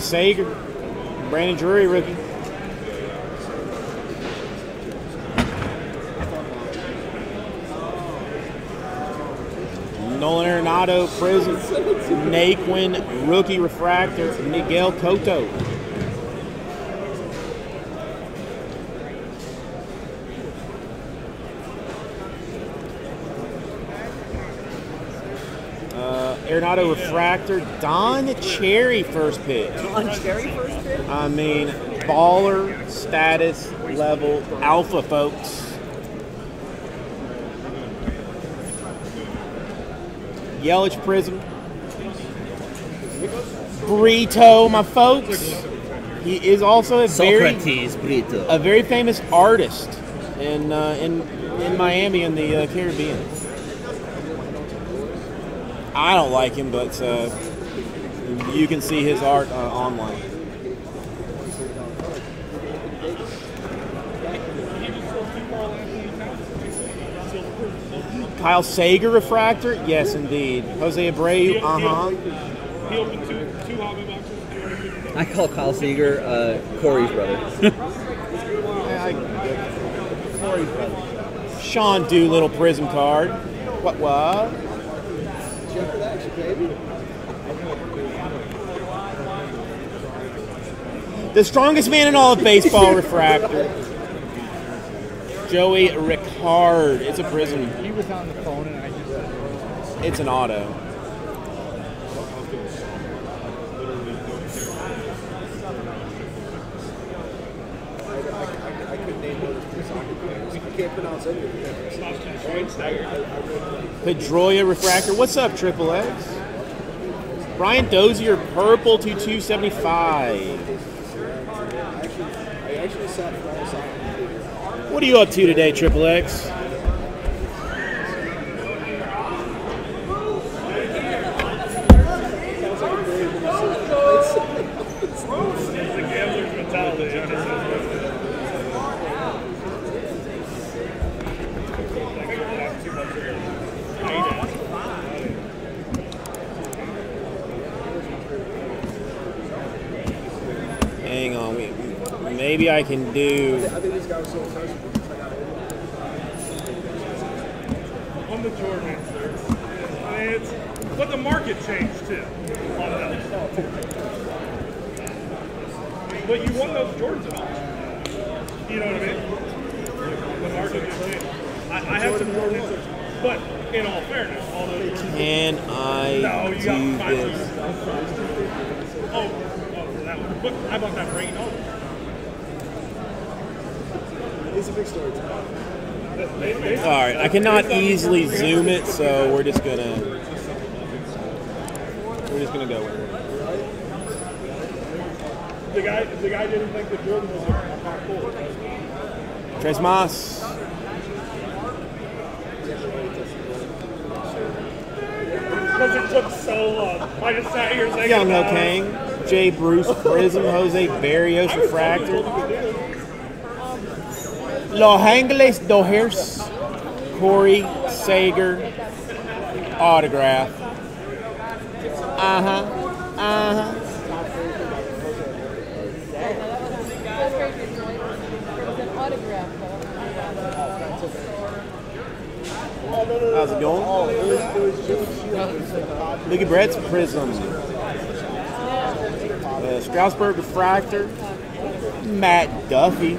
Seager, Brandon Drury rookie. Nolan Arenado, Prism, Naquin, rookie refractor, Miguel Cotto. Arenado refractor, Don Cherry first pitch. On Cherry first pitch? I mean, baller status level alpha, folks. Yelich Prism. Britto, my folks. He is also a very Britto. a very famous artist in uh, in in Miami in the uh, Caribbean. I don't like him, but uh, you can see his art uh, online. Kyle Seager refractor, yes, indeed. Jose Abreu, uh huh. He opened two, two hobby boxes. I call Kyle Seager uh, Corey's brother. Sean Doolittle Prism card. What? What? The strongest man in all of baseball refractor. Joey Rickard. It's a prism. He was on the phone and I just. It's an auto. I couldn't name those soccer players. I can't pronounce any of them. Pedroia refractor. What's up, Triple X? Brian Dozier, purple to 275. I actually sat for all soccer. What are you up to today, Triple X? It's the gambler's mentality. It just is what it is. Hang on, we, maybe I can do. On the. I mean, it's, but the market changed too. On those. But you won those Jordans at. You know what I mean? The market changed. I, I have some Jordans, but in all fairness, all those. Can I No, you do this? Oh, oh, that one. But how about that brain? Oh. It's a big story. They, All right, I cannot easily zoom it, so we're just gonna we're just gonna go with it. the guy, the guy didn't think the Jordan was cool. Tres Mas, Because it took so long. I just sat here thinking Jung Ho. Kang, Jay Bruce Prism, Jose Berrios Refractor, Los Angeles Dodgers, Corey Seager autograph. Uh huh. Uh huh. How's it going? Look at Brett's Prism. Uh, Strasburg Refractor. Matt Duffy.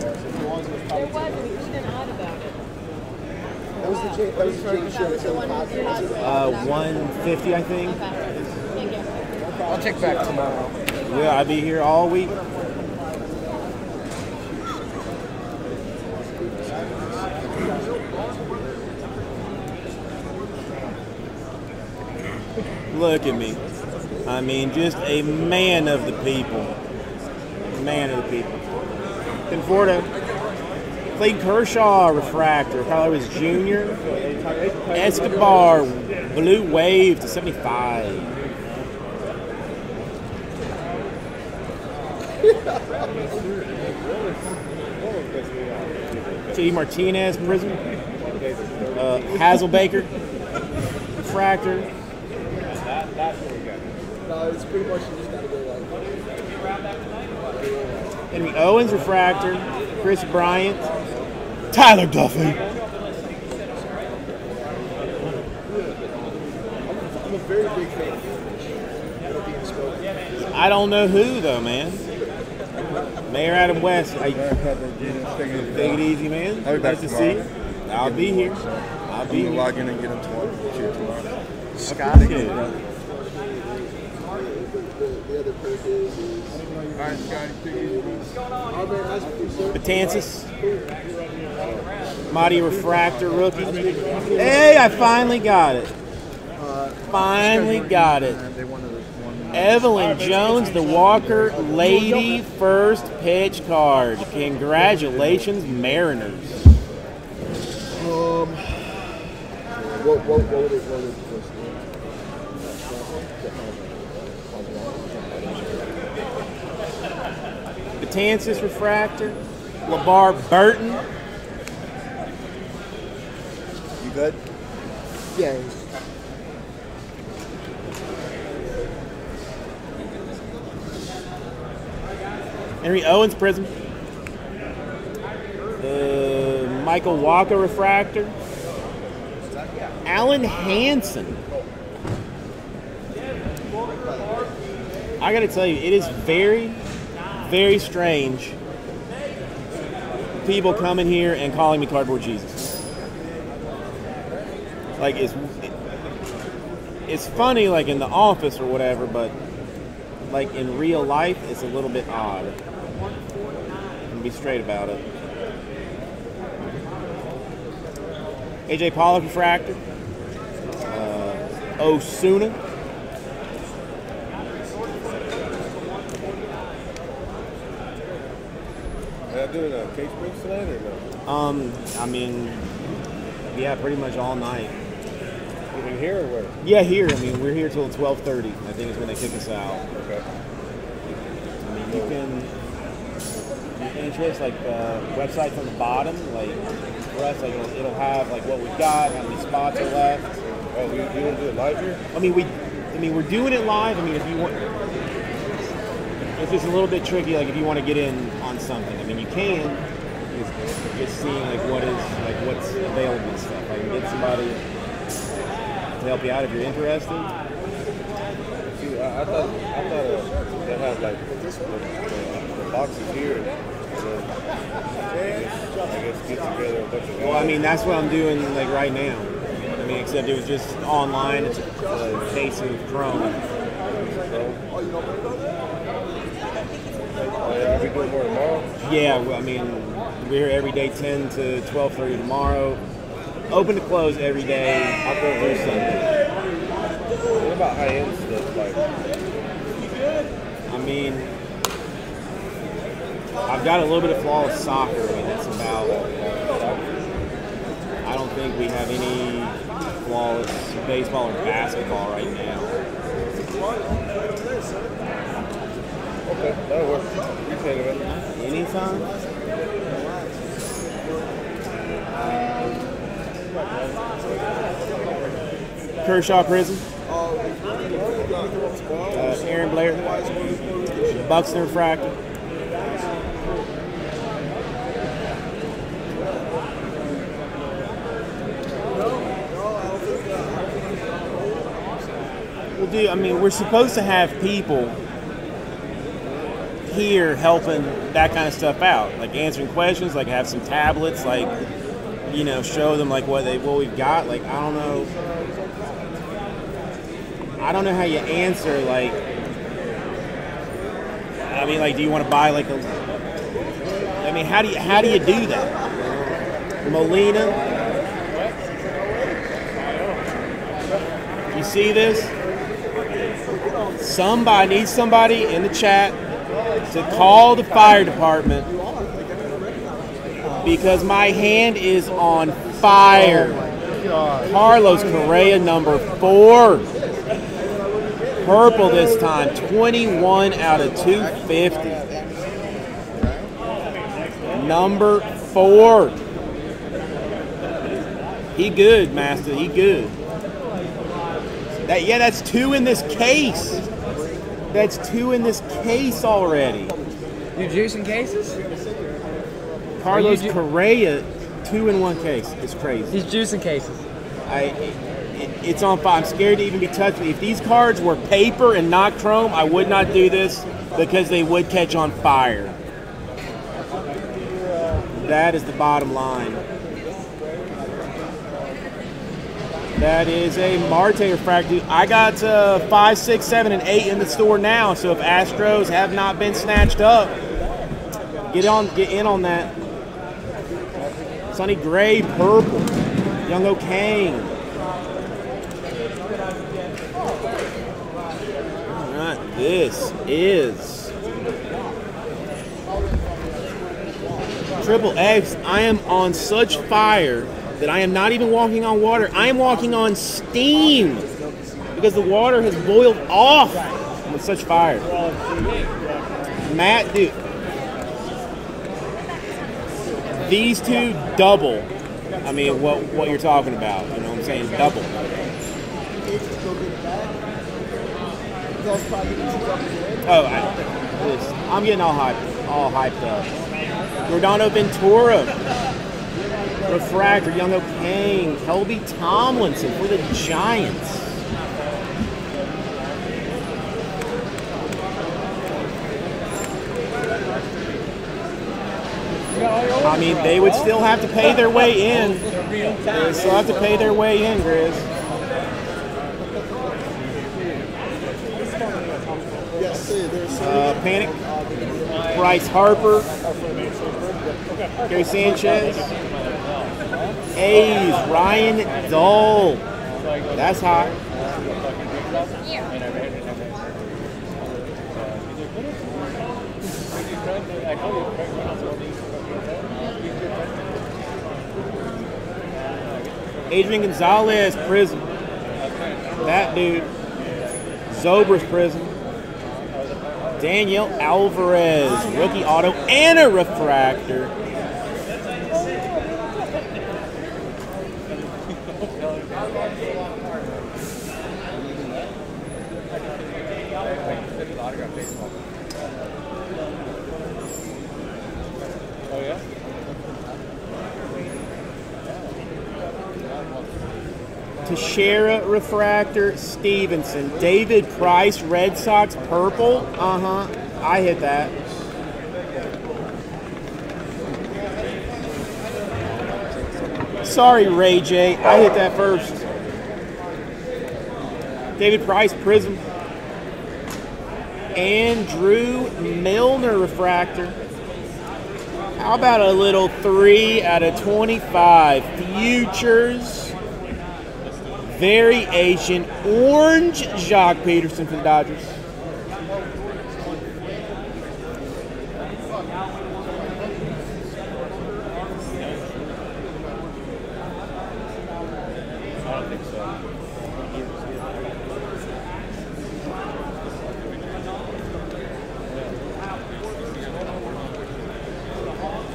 There was, and he even odd about it. That was the J, that was the J show. It's on podcast. Uh, 150, I think. Thank you. I'll check back tomorrow. Yeah, I'll be here all week? Look at me. I mean, just a man of the people. Man of the people. Conforto. Clayton Kershaw refractor. Probably was junior. Escobar blue wave to 75. J. Martinez Prism. Uh, refractor. Gotta go like. Henry Owens refractor. Kris Bryant. Tyler Duffey. I'm a very big fan of That'll be spoken. I don't know who though, man. Mayor Adam West. I, take it easy, man. I'll be back nice to see you. tomorrow. I'll be here. I'll I'm be gonna here. log in and get into one. Shoot tomorrow. Scotty. The, is, is. Mighty Refractor rookie. Hey, I finally got it. Finally got it. This. Evelyn Jones, the Walker Lady First Pitch Card. Congratulations, Mariners. Um, what, what, what what would it Betances Refractor. LeVar Burton. You good? Yeah. Henry Owens Prism. Uh, Michael Walker Refractor. Alan Hansen. I gotta tell you, it is very, very strange. People coming here and calling me Cardboard Jesus. Like it's, it's funny, like in the office or whatever, but like in real life, it's a little bit odd. And be straight about it. AJ Pollock refractor. Uh, Osuna. You doing a case break tonight or no? Um, I mean, yeah, pretty much all night. Even here or where? Yeah, here. I mean, we're here till 12:30. I think is when they kick us out. Okay. I mean, you can. Your interest, like the website from the bottom, like for us, like it'll, it'll have like what we've got, how many spots are left. Oh, you, you want to do it live here? I mean, we, I mean, we're doing it live. I mean, if you want, if it's a little bit tricky. Like if you want to get in on something, I mean, you can. Just, just seeing like what is like what's available and stuff. Can get somebody to help you out if you're interested. See, I, I thought I thought uh, they had like the, the, boxes here. I guess, get together a bunch of guys. Well, I mean, that's what I'm doing like right now. I mean, except it was just online. It's a case of Chrome. Oh, yeah, doing more tomorrow. Yeah, well, I mean, we're here every day, 10 to 12:30 tomorrow. Open to close every day. I'll go through Sunday. What about high end stuff? Like, I mean, I've got a little bit of flawless soccer. I mean, that's about. I don't think we have any flawless baseball or basketball right now. okay, that'll work. You take it. Anytime. Um, Kershaw Prism. Uh, Aaron Blair. Buxton Refractor. Well, dude, I mean, we're supposed to have people here helping that kind of stuff out, like answering questions, like have some tablets, like you know, show them like what they what we've got. Like I don't know, I don't know how you answer like. I mean, like, do you want to buy like a? I mean, how do you how do you do that? Molina. You see this? Somebody needs somebody in the chat to call the fire department because my hand is on fire. Carlos Correa, number four. Purple this time, 21 out of 250. Number four. He good, Master. He good. That yeah, that's two in this case. That's two in this case already. You juicing cases? Carlos ju- Correa, two in one case. It's crazy. He's juicing cases. I, it, it's on fire. I'm scared to even be touched. If these cards were paper and not chrome, I would not do this because they would catch on fire. That is the bottom line. That is a Marte refractor. I got uh, five, six, seven, and eight in the store now. So if Astros have not been snatched up, get on, get in on that. Sonny Gray, purple. Jung Ho Kang. All right, this is Triple X. I am on such fire that I am not even walking on water. I am walking on steam because the water has boiled off with such fire. Matt, dude, these two double. I mean, what what you're talking about? You know what I'm saying? Double. Oh, I, I'm getting all hyped, all hyped up. Yordano Ventura, Refractor, Jung Ho Kang, Kelby Tomlinson for the Giants. I mean, they would still have to pay their way in. They still have to pay their way in, Grizz. Uh, Panik, Bryce Harper, Gary Sanchez, A's, Ryan Dole. That's hot. Adrian Gonzalez, prism. That dude. Zobrist prism. Dariel Alvarez, rookie auto and a refractor. Teixeira refractor, Stevenson, David Price, Red Sox purple. Uh huh. I hit that. Sorry, Ray J. I hit that first. David Price Prism. Andrew Milner refractor. How about a little 3 out of 25? Futures. Variation. Orange Joc Pederson for the Dodgers.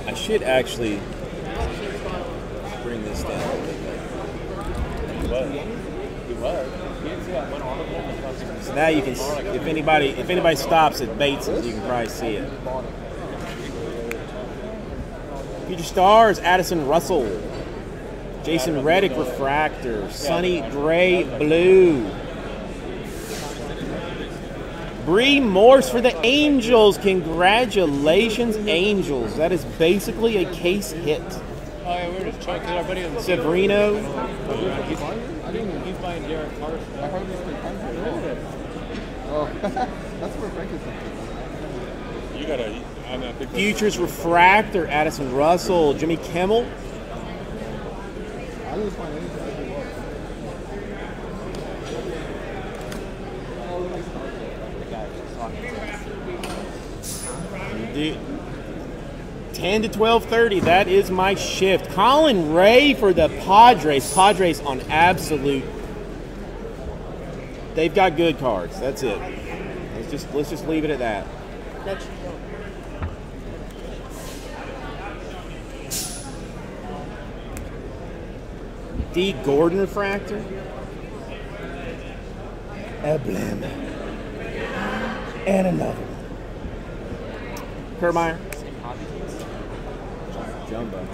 I should actually bring this down a little bit. So now you can, if anybody, if anybody stops at Bates's, you can probably see it. Future stars: Addison Russell, Jason Reddick refractor, Sonny Gray blue. Bree Morse for the Angels. Congratulations, Angels. That is basically a case hit. Yeah, we were just trying to get our buddy on the Severino. I think he's buying Derek Carson. I heard Oh, that's where Frank is. You gotta. I'm not big. Futures Refractor, Addison Russell, Jimmy Kimmel. I lose my name. 10 to 12:30. That is my shift. Colin Rea for the Padres. Padres on absolute. They've got good cards. That's it. Let's just let's just leave it at that. D. Gordon refractor. Emblem. And another one. Kiermaier. Jumbo.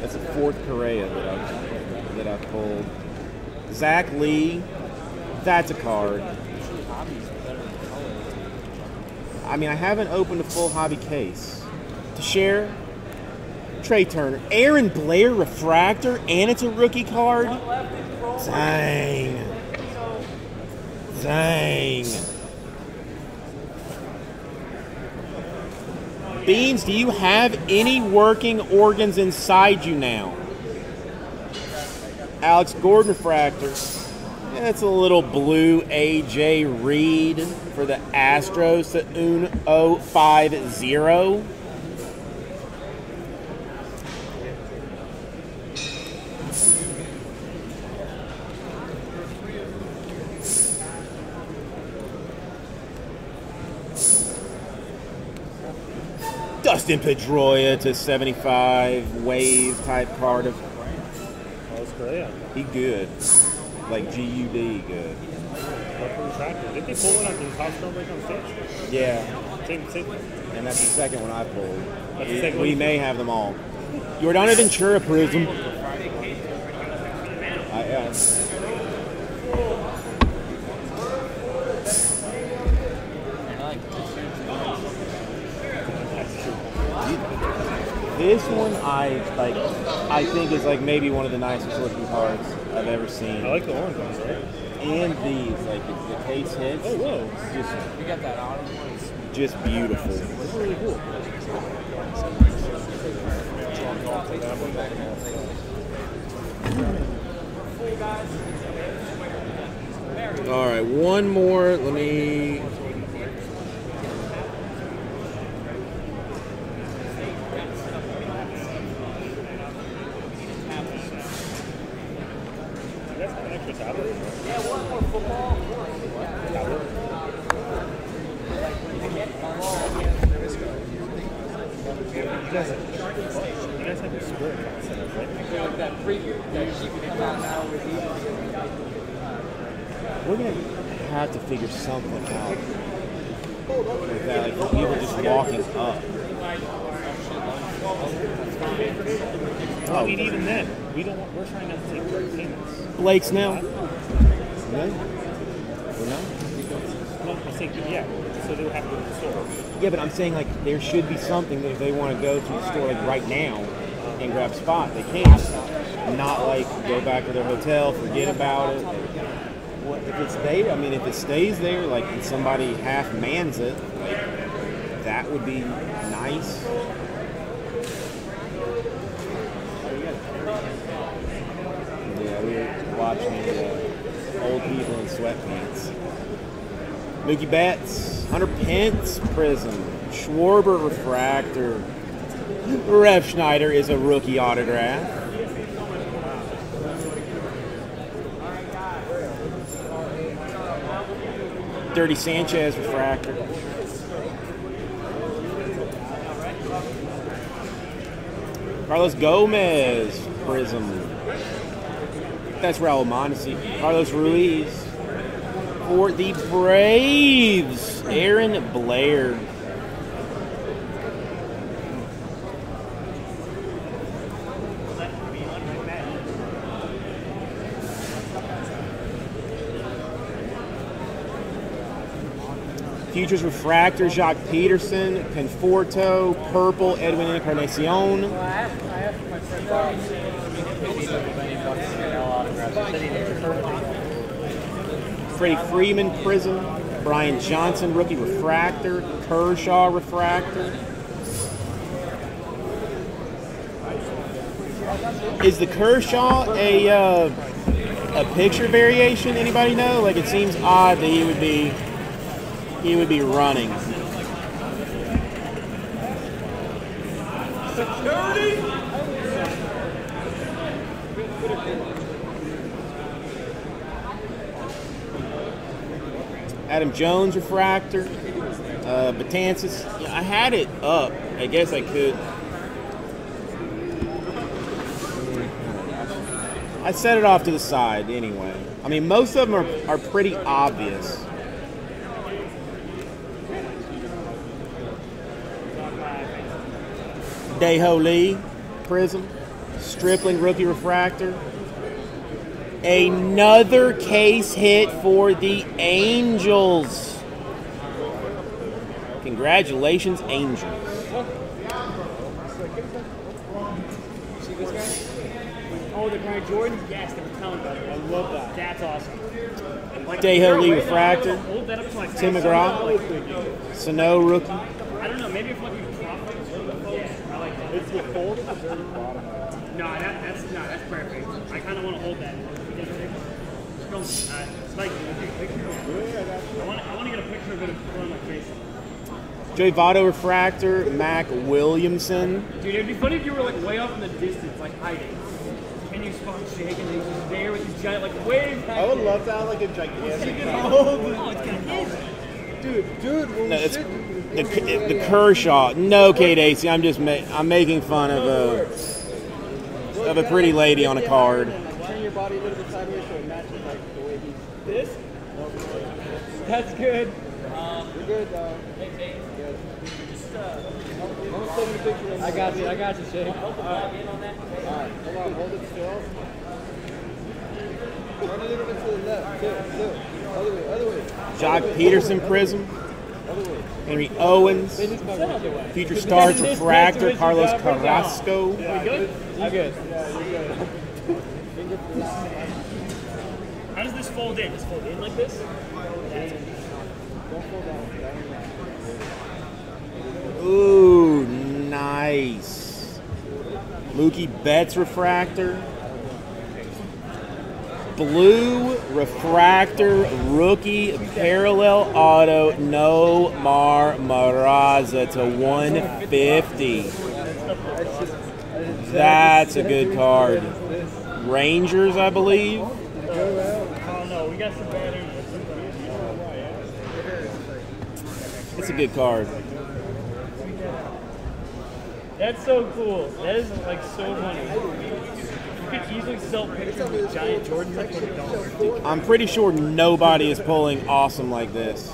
That's a fourth Correa that I've that I've pulled. Zach Lee. That's a card. I mean, I haven't opened a full hobby case. To share, Trea Turner, Aaron Blair refractor, and it's a rookie card. Dang. Dang. Beans, do you have any working organs inside you now? Alex Gordon Fractor. That's a little blue AJ Reed for the Astros to 050. Dustin Pedroia to 75 wave type card of That's Correa. he good. Like G U D good. Did they pull one on the top stone break on stage? Yeah. Same, same. And that's the second one I pulled. That's the We- we one? may have them all. Yordano Ventura Prism. I, uh, this one I like. I think is like maybe one of the nicest looking cards I've ever seen. I like the orange ones, right? and these like the, the case hits. Oh, whoa. Just We got that autumn one. just beautiful. That's really cool. All right, one more. Let me. You guys have an extra tablet? You guys have, you guys have a spirit concept, right? Like that preview that she could come out now with you. We're gonna have to figure something out. Like people just walking up? I mean, even then, we don't. Want, we're trying not to take direct payments. Blake Snell. No? No? No, I think yeah. So they'll have to go to the store. Yeah, but I'm saying like there should be something that if they want to go to the store like right now and grab a spot, they can. Not not like go back to their hotel, forget about it. What if it stays? I mean, if it stays there, like and somebody half mans it, like that would be nice. Yeah, we were watching uh, old people in sweatpants. Mookie Betts, Hunter Pence, Prism, Schwarber Refractor. Refsnyder is a rookie autograph. Dirty Sanchez Refractor. Carlos Gomez Prism. That's Raul Mondesi. Carlos Ruiz. For the Braves, Aaron Blair. Futures Refractor, Joc Pederson, Conforto, Purple, Edwin Encarnacion. Freddie Freeman Prism, Brian Johnson Rookie Refractor, Kershaw Refractor. Is the Kershaw a uh, a picture variation? Anybody know? Like it seems odd that he would be he would be running. Security! Adam Jones refractor. Uh, Betances. Yeah, I had it up. I guess I could. I set it off to the side anyway. I mean, most of them are, are pretty obvious. Daeho Lee, Prism, Stripling Rookie Refractor. Another case hit for the Angels. Congratulations, Angels. Oh, the Brian Jordan? Yes, they were telling about it. I love that. That's awesome. Like, Daeho Lee Refractor. Hold that up to my Tim. McGraw. Sano Rookie. I don't know. Maybe if like you drop it. Yeah, I like that. It's fold at the very bottom. No, that, that's no, that's perfect. I kind of want to hold that. From, uh, Spike, can you take a picture? I want, I want to get a picture of it in front of my face. Jay Votto Refractor. Mac Williamson. Dude, it'd be funny if you were like way off in the distance, like hiding. And you spot shake and he's just there with his giant, like way back I would there. love to have like a gigantic. Oh, it's gonna hit. Dude, dude, when No, we should- the, the Kershaw. No, Kate AC. I'm just ma- I'm making fun of a of a pretty lady on a card. turn your body a little bit sideways so it matches like the way he's. This? That's good. You're good, dog. Good. I'm gonna send you a picture of I got you. I got you, Shane. Alright, hold on, hold it still. Turn a little bit to the left, too, too. Other way, other way. Joc Pederson Prism. Henry Owens. Future Stars Refractor. Carlos Carrasco. We good? Good. Yeah. How does this fold in? Does it fold in like this? Don't fall down. down. Ooh, nice. Mookie Betts Refractor. Blue Refractor Rookie Parallel Auto No Mar Maraza to 150. That's a good card. Rangers, I believe. It's a good card. That's so cool. That is like so funny. Could easily sell pictures with giant Jordans like for a dollar. I'm pretty sure nobody is pulling awesome like this.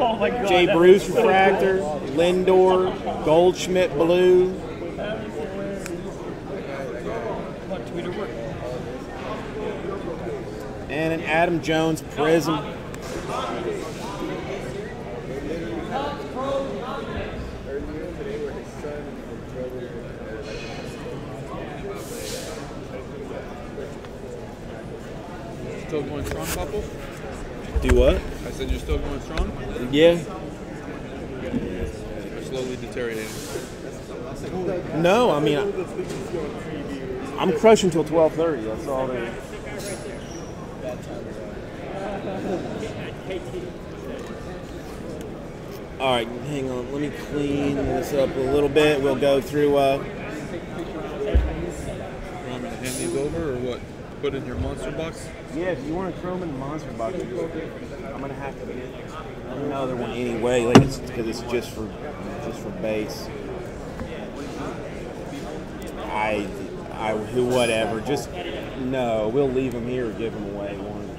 Oh my God, Jay Bruce so refractor, cool. Lindor, Goldschmidt blue, and an Adam Jones prism. Still going strong, couple? Do what? I said you're still going strong? Yeah. Or slowly deteriorating? No, I mean, I'm crushing till 12:30. That's all. They, all right, hang on. Let me clean this up a little bit. We'll go through. Uh, You want me to hand these over or what? Put in your monster box? yeah, if you want to throw them in the monster box, I'm gonna have to get another one anyway. Like it's because it's just for just for base. I, I, whatever. Just no. We'll leave them here or give them away. One or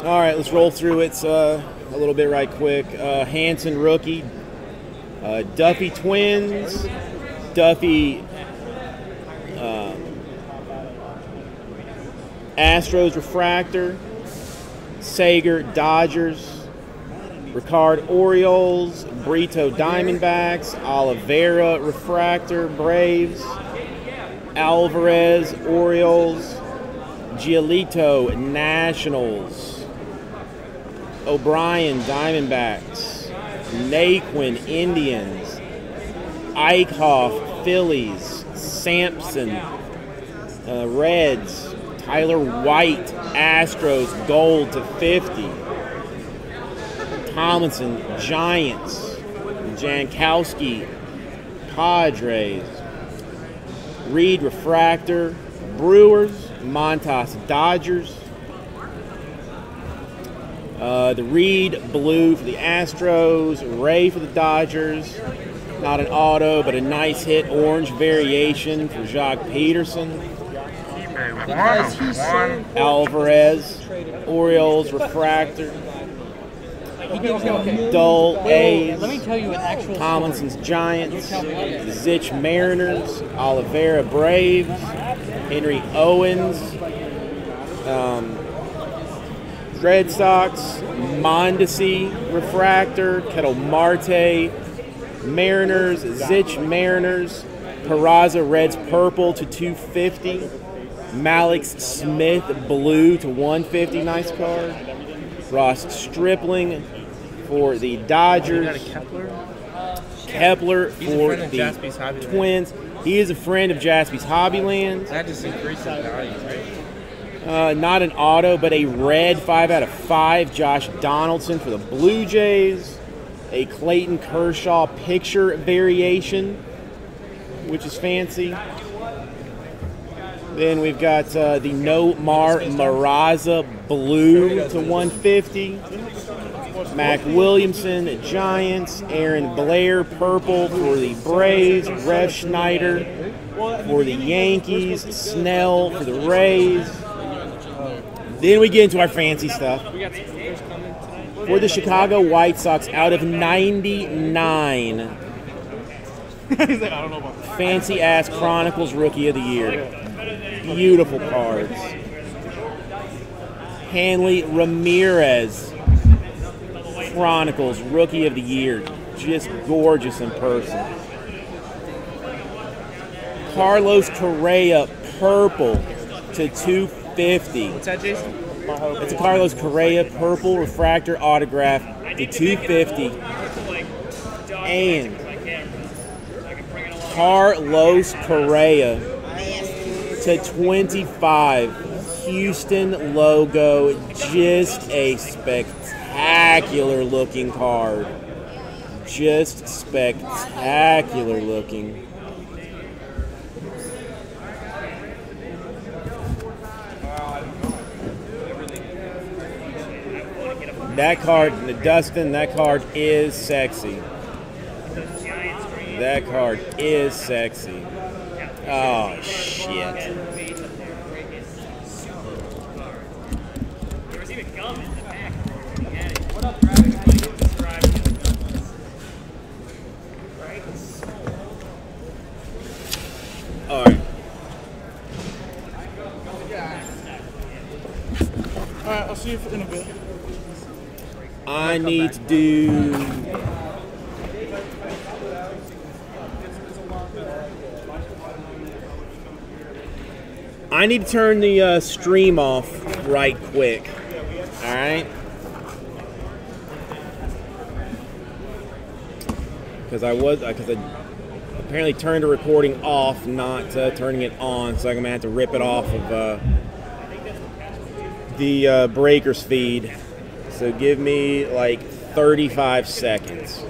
two. All right, let's roll through it uh, a little bit right quick. Uh, Hanson rookie, uh, Duffey twins, Duffey um, Astros refractor, Seager Dodgers, Rickard Orioles, Brito Diamondbacks, Olivera refractor. Braves, Alvarez Orioles, Giolito Nationals, O'Brien Diamondbacks, Naquin Indians, Eickhoff Phillies, Sampson uh, Reds, Tyler White Astros Gold to 50, Tomlinson Giants, Jankowski Padres, Reed Refractor Brewers, Montas Dodgers. Uh, the Reed blue for the Astros, Ray for the Dodgers. Not an auto, but a nice hit. Orange variation for Joc Pederson. Because he's so Alvarez, Orioles refractor. Dull A's. Let me tell you an actual Tomlinson's Giants, Zych Mariners, Olivera Braves, Henry Owens, um, Red Sox, Mondesi Refractor, Ketel Marte, Mariners, Zych Mariners, Peraza Reds Purple to 250, Mallex Smith Blue to 150, nice card. Ross Stripling for the Dodgers. Kepler for the Twins. He is a friend of Jaspy's Hobbyland. That just increases value, right? Uh, not an auto, but a red 5 out of 5. Josh Donaldson for the Blue Jays. A Clayton Kershaw picture variation, which is fancy. Then we've got uh, the Nomar Mazara Blue to 150. Mac Williamson, Giants. Aaron Blair, purple for the Braves. Refsnyder for the Yankees. Snell for the Rays. Then we get into our fancy stuff. For the Chicago White Sox, out of 99, fancy ass Chronicles Rookie of the Year. Beautiful cards. Hanley Ramirez, Chronicles Rookie of the Year. Just gorgeous in person. Carlos Correa, purple to 250. What's that, Jason? It's a Carlos Correa purple refractor autograph to 250. And Carlos Correa to 25. Houston logo, just a spectacular looking card. Just spectacular looking. That card, the Dustin, that card is sexy. That card is sexy. Oh shit. All right. All right, I'll see you in a bit. I need to do. I need to turn the uh, stream off right quick. All right. Because I was because I apparently turned the recording off, not uh, turning it on, so I'm gonna have to rip it off of uh, the uh, breakers feed. So give me like 35 seconds.